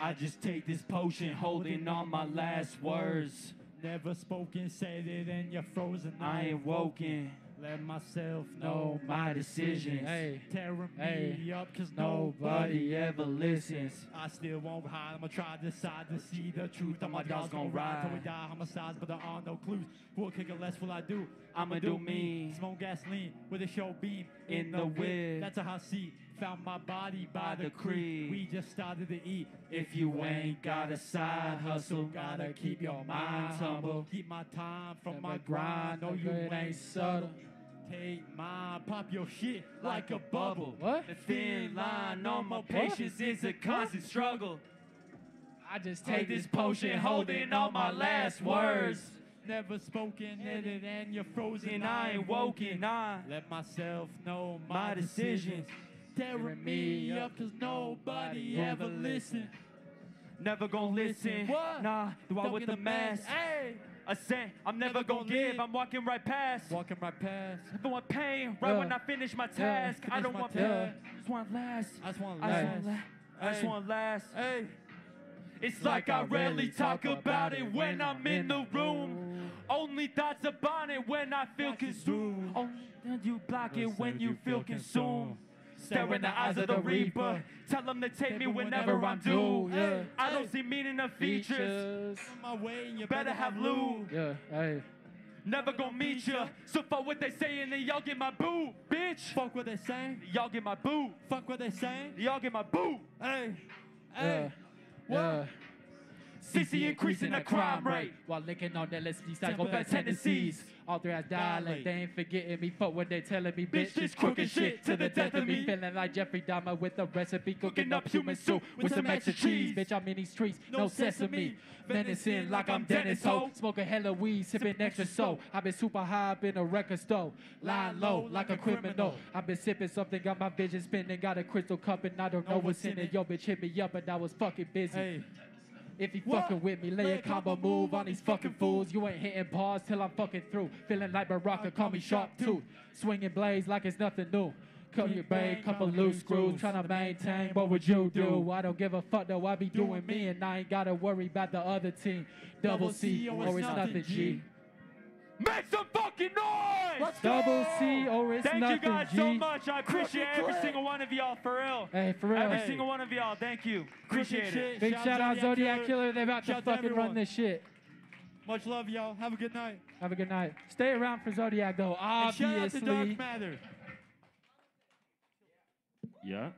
I just take this potion, holding on my last words. Never spoken, said it, and you're frozen. I ain't woken. Let myself know my decisions. Hey, tearing Hey, me up, cause Nobody ever listens. I still won't hide. I'ma try to decide to see the truth. All my dogs gon' ride till we die. Homicides, but there are no clues. Who'll kick it less will I do? I'ma do me. Smoke gasoline with a show beam In the whip. That's a hot seat. Found my body by, By the creek. We just started to eat. If you ain't got a side hustle, gotta keep your mind humble. Keep my time from From my grind. No, you ain't ain't subtle. Subtle. Take pop your shit like a bubble. What? The thin line on my patience is a constant struggle. I just Take this potion, holding all my last words. Never spoken, hidden, and you're frozen. And I ain't woken, nah. Let myself know my, decisions. Tearing me up, cause nobody ever listened. Never gonna listen. What? Nah, do I with the mask? Hey! A cent, I'm never, Never gonna, gonna give. live. I'm walking right past. Walking right past. I want pain right Yeah. when I finish my task. I finish don't want pain. I just want last. I just want I last. want last. I just want last. Hey! It's like I rarely talk about it when I'm in the room. Only thoughts about it when I feel consumed. Only then you block it when you feel consumed. Stare in the eyes of the reaper. Tell them to take me whenever I'm due. Yeah. I don't see meaning of features. On my way, and you Better have lube. Yeah, hey. Never gonna meet ya. So fuck what they saying and y'all get my boo, bitch. Fuck what they saying. Y'all get my boo. Fuck what they saying. Y'all get my boo. Hey! Yeah. Hey! Yeah. CC increasing the crime rate. While licking on LSD psychopath tendencies. All three I dialect, they ain't forgetting me. Fuck what they telling me, bitch. This crooked shit to the death of me. Feeling like Jeffrey Dahmer with a recipe, cooking up human soup with some extra cheese. Bitch, I'm in these streets, no sesame. Menacing like I'm Dennis Ho. Smoking hella weed, sipping extra so. I've been super high up in a record store. Lying low like a criminal. I've been sipping something, got my vision spinning. Got a crystal cup and I don't know what's in it. Yo, bitch, hit me up and I was fucking busy. If you What? fucking with me, lay, a combo move on these fucking fools. You ain't hitting bars till I'm fucking through. Feeling like Baraka, call me sharp tooth. Swinging blades like it's nothing new. Cut your bang, couple loose screws, tryna maintain. What would you do? I don't give a fuck though. I be doing me, and I ain't gotta worry about the other team. Double C or it's nothing G. Make some fucking noise! Double C or it's Thank nothing you guys G. so much. I appreciate every single one of y'all, for real. Hey, for real. Every Hey. single one of y'all. Thank you. Appreciate it. Big shout out Zodiac Killer. They about to Shout to fucking run this shit. Much love, y'all. Have a good night. Have a good night. Stay around for Zodiac though. And shout out to Obviously. Dark Matter. Yeah.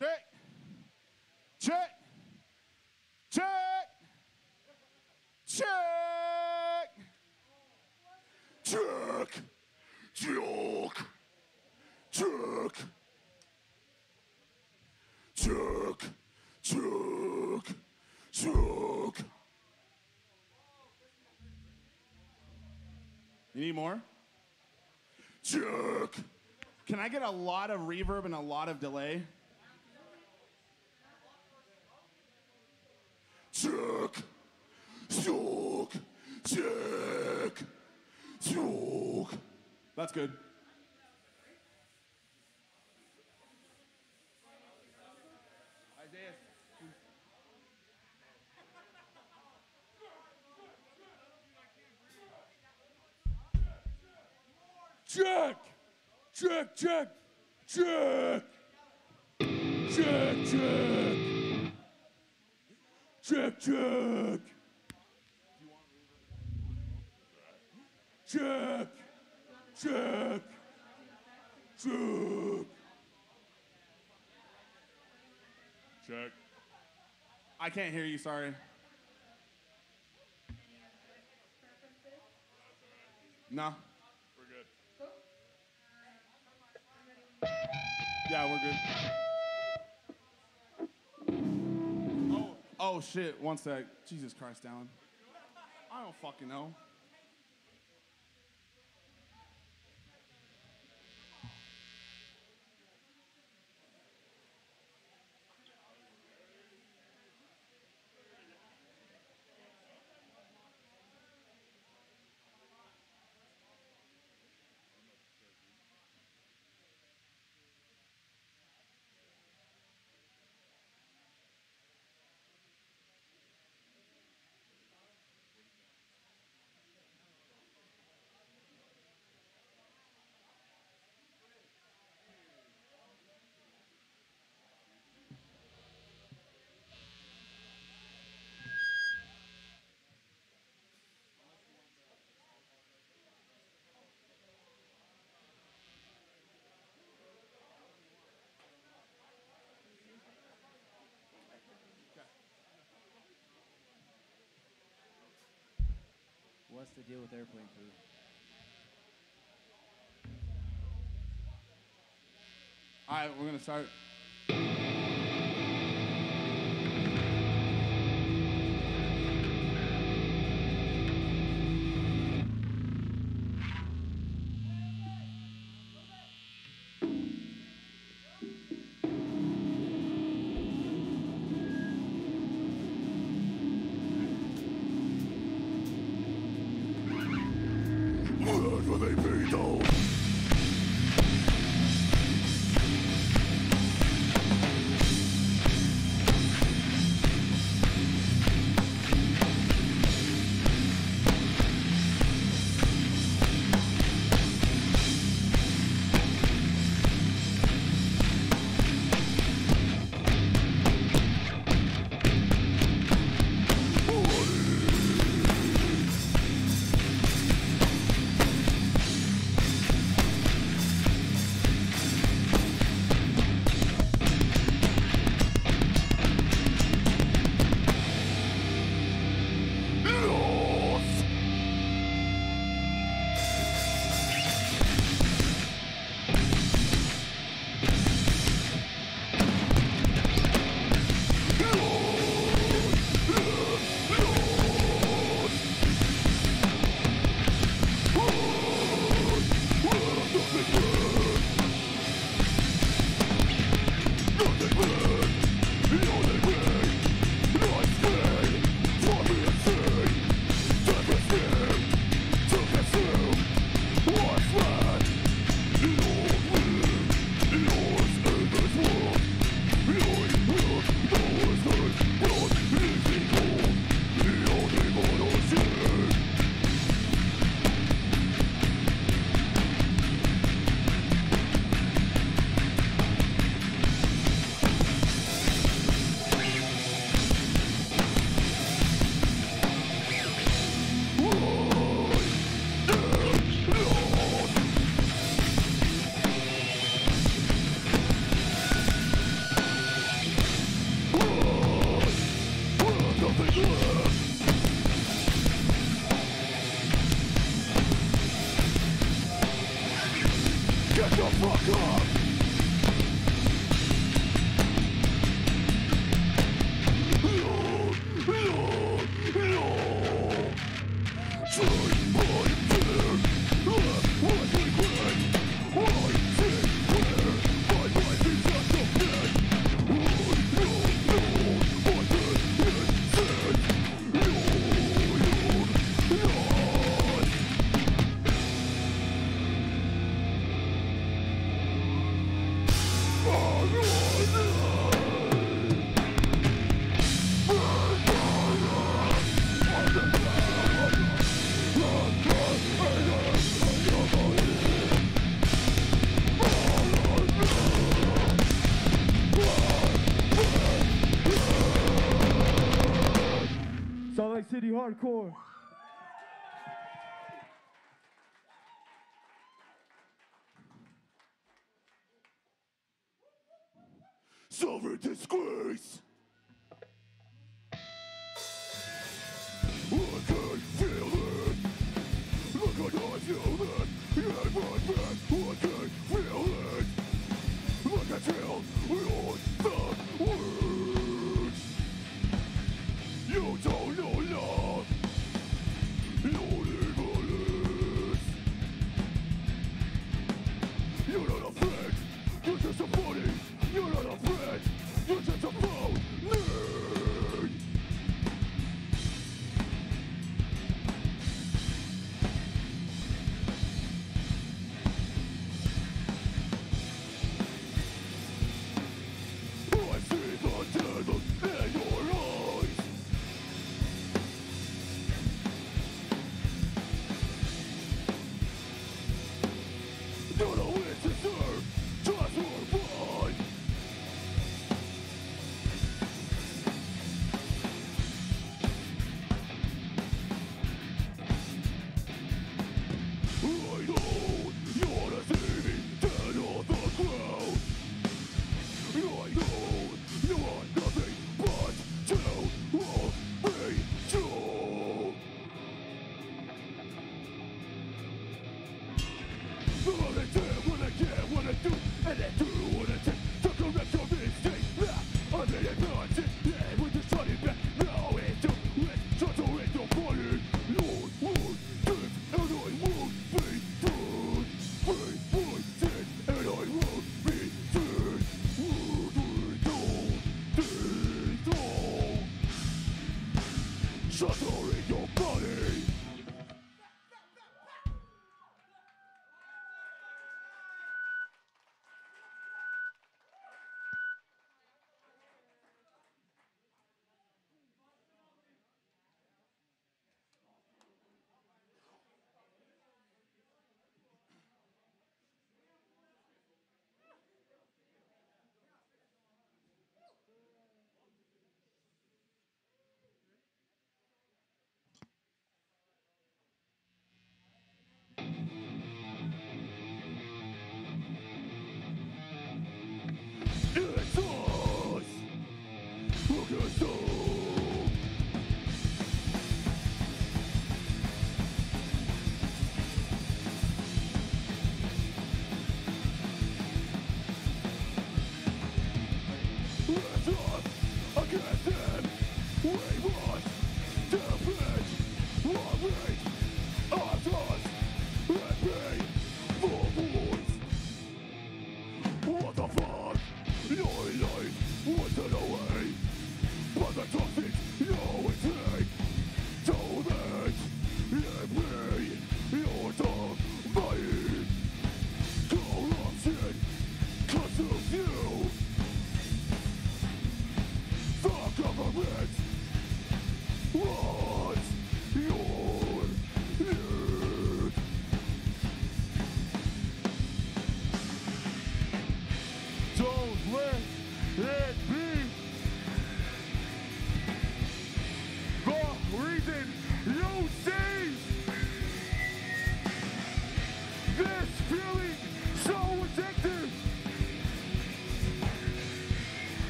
Check. Check. Check. Check. Check. Check. Check. Check. Check. Check. You need more? Check. Can I get a lot of reverb and a lot of delay? Check. Check. Check. Check. That's good. Check! Check, check, check! Check, check! Check, check! Check! Check! Check! Check. I can't hear you, sorry. No. We're good. Yeah, we're good. Oh, oh shit. One sec. Jesus Christ, Alan. I don't fucking know. What's the deal with airplane food? All right, we're gonna start.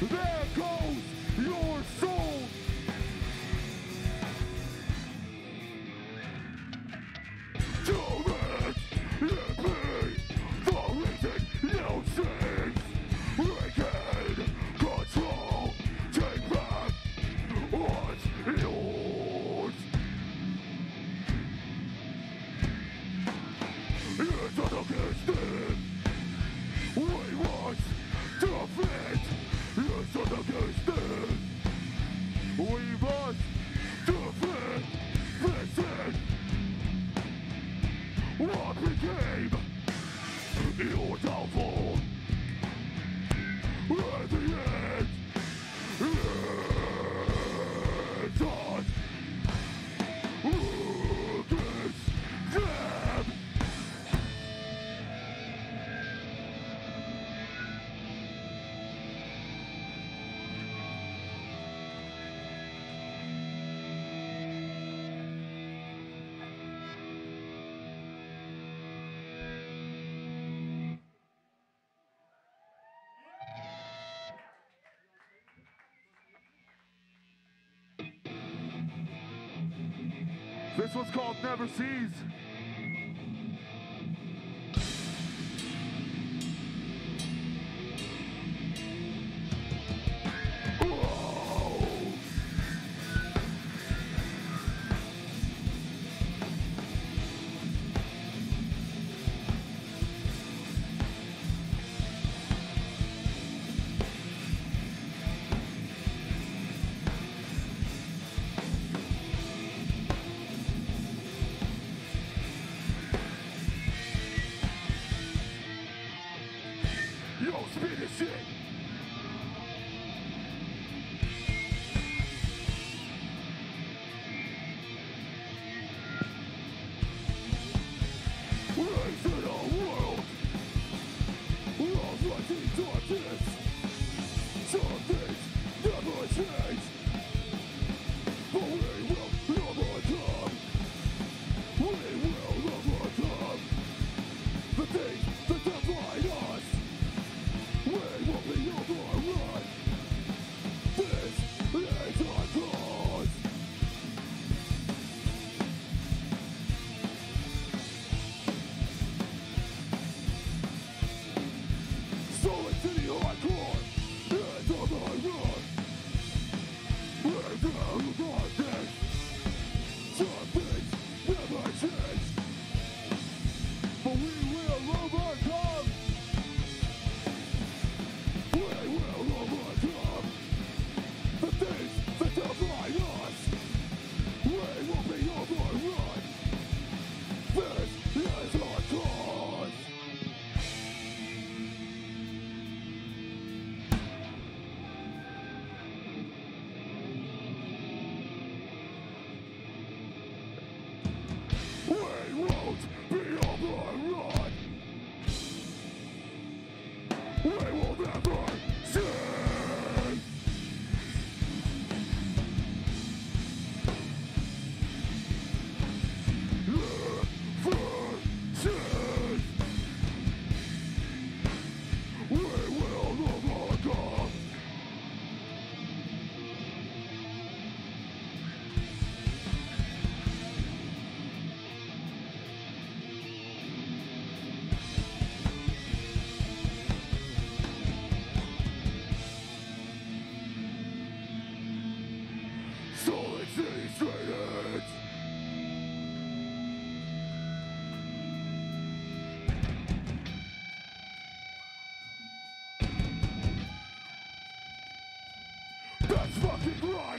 There goes This one's called Never Sees. That's fucking right!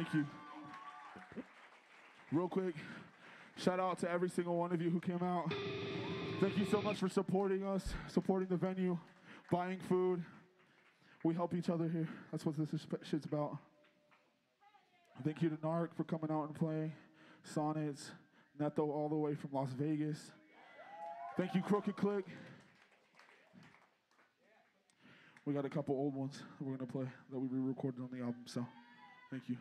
Thank you. Real quick, shout out to every single one of you who came out. Thank you so much for supporting us, supporting the venue, buying food. We help each other here. That's what this shit's about. Thank you to Narc for coming out and playing. Sonnets, Neto all the way from Las Vegas. Thank you, Crooked Clique. We got a couple old ones that we're gonna play that we re-recorded on the album, so thank you.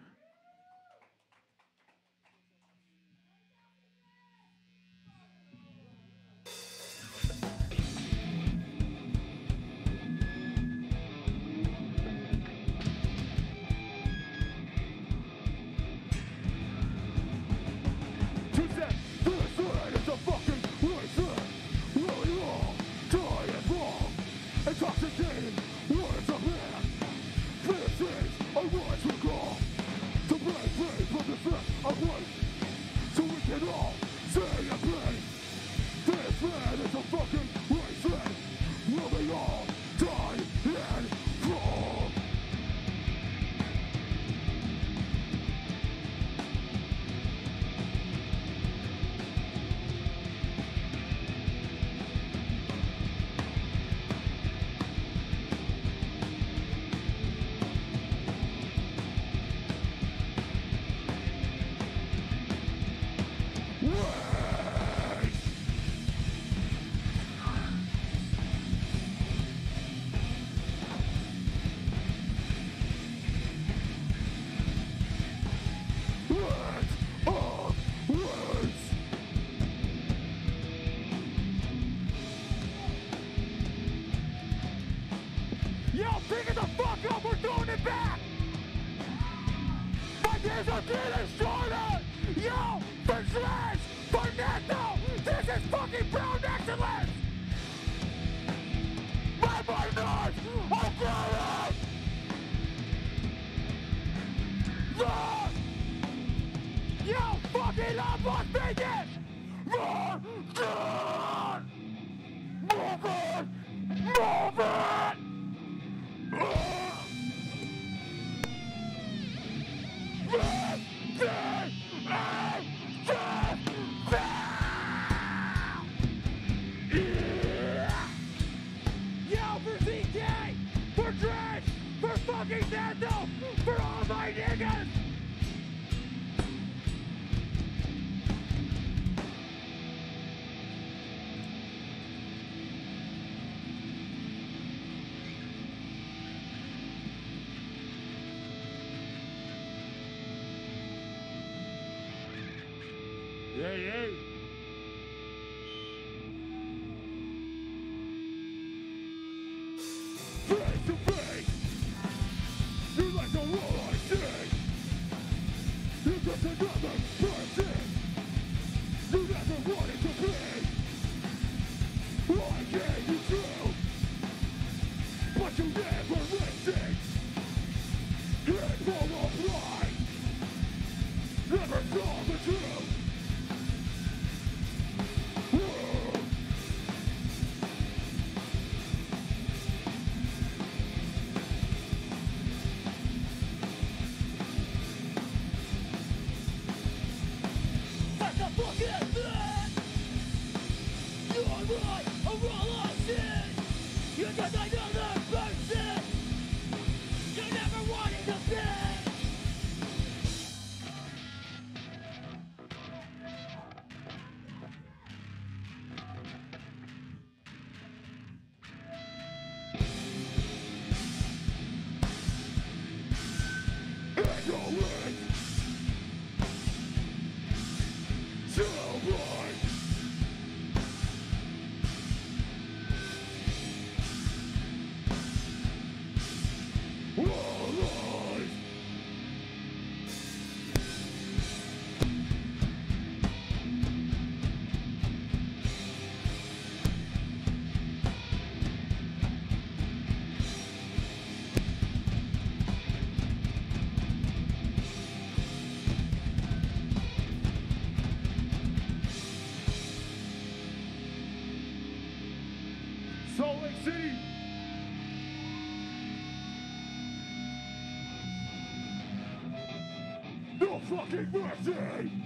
Fucking mercy!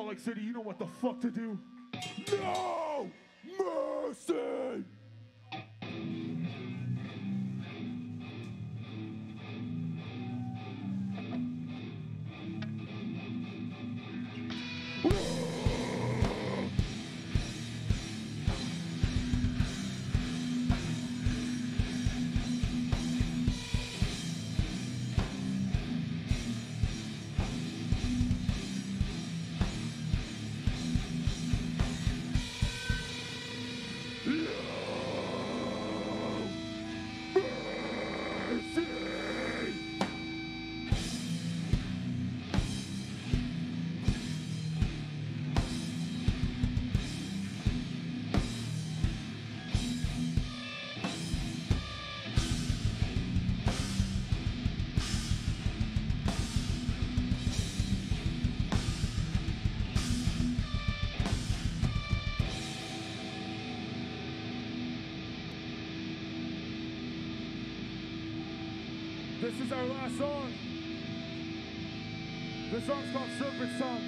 Salt Lake City, you know what the fuck to do. Song. This song's called Serpent Song.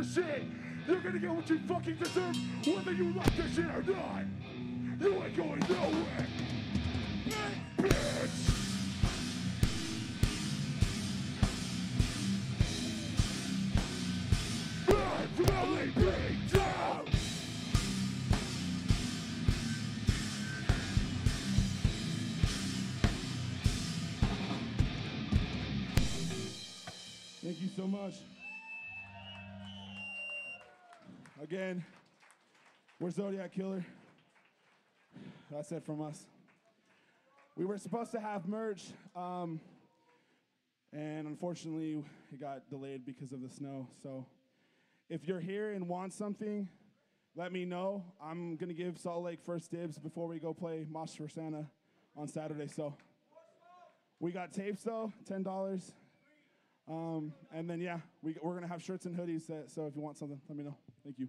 Of shit! You're gonna get what you fucking deserve, whether you like this shit or not! Again, we're Zodiac Killer. That's it from us. We were supposed to have merch, um, and unfortunately, it got delayed because of the snow. So, if you're here and want something, let me know. I'm gonna give Salt Lake first dibs before we go play Mosh for Santa on Saturday. So, We got tapes though, ten dollars. Um, and then yeah, we, we're gonna have shirts and hoodies. That, so if you want something, let me know. Thank you.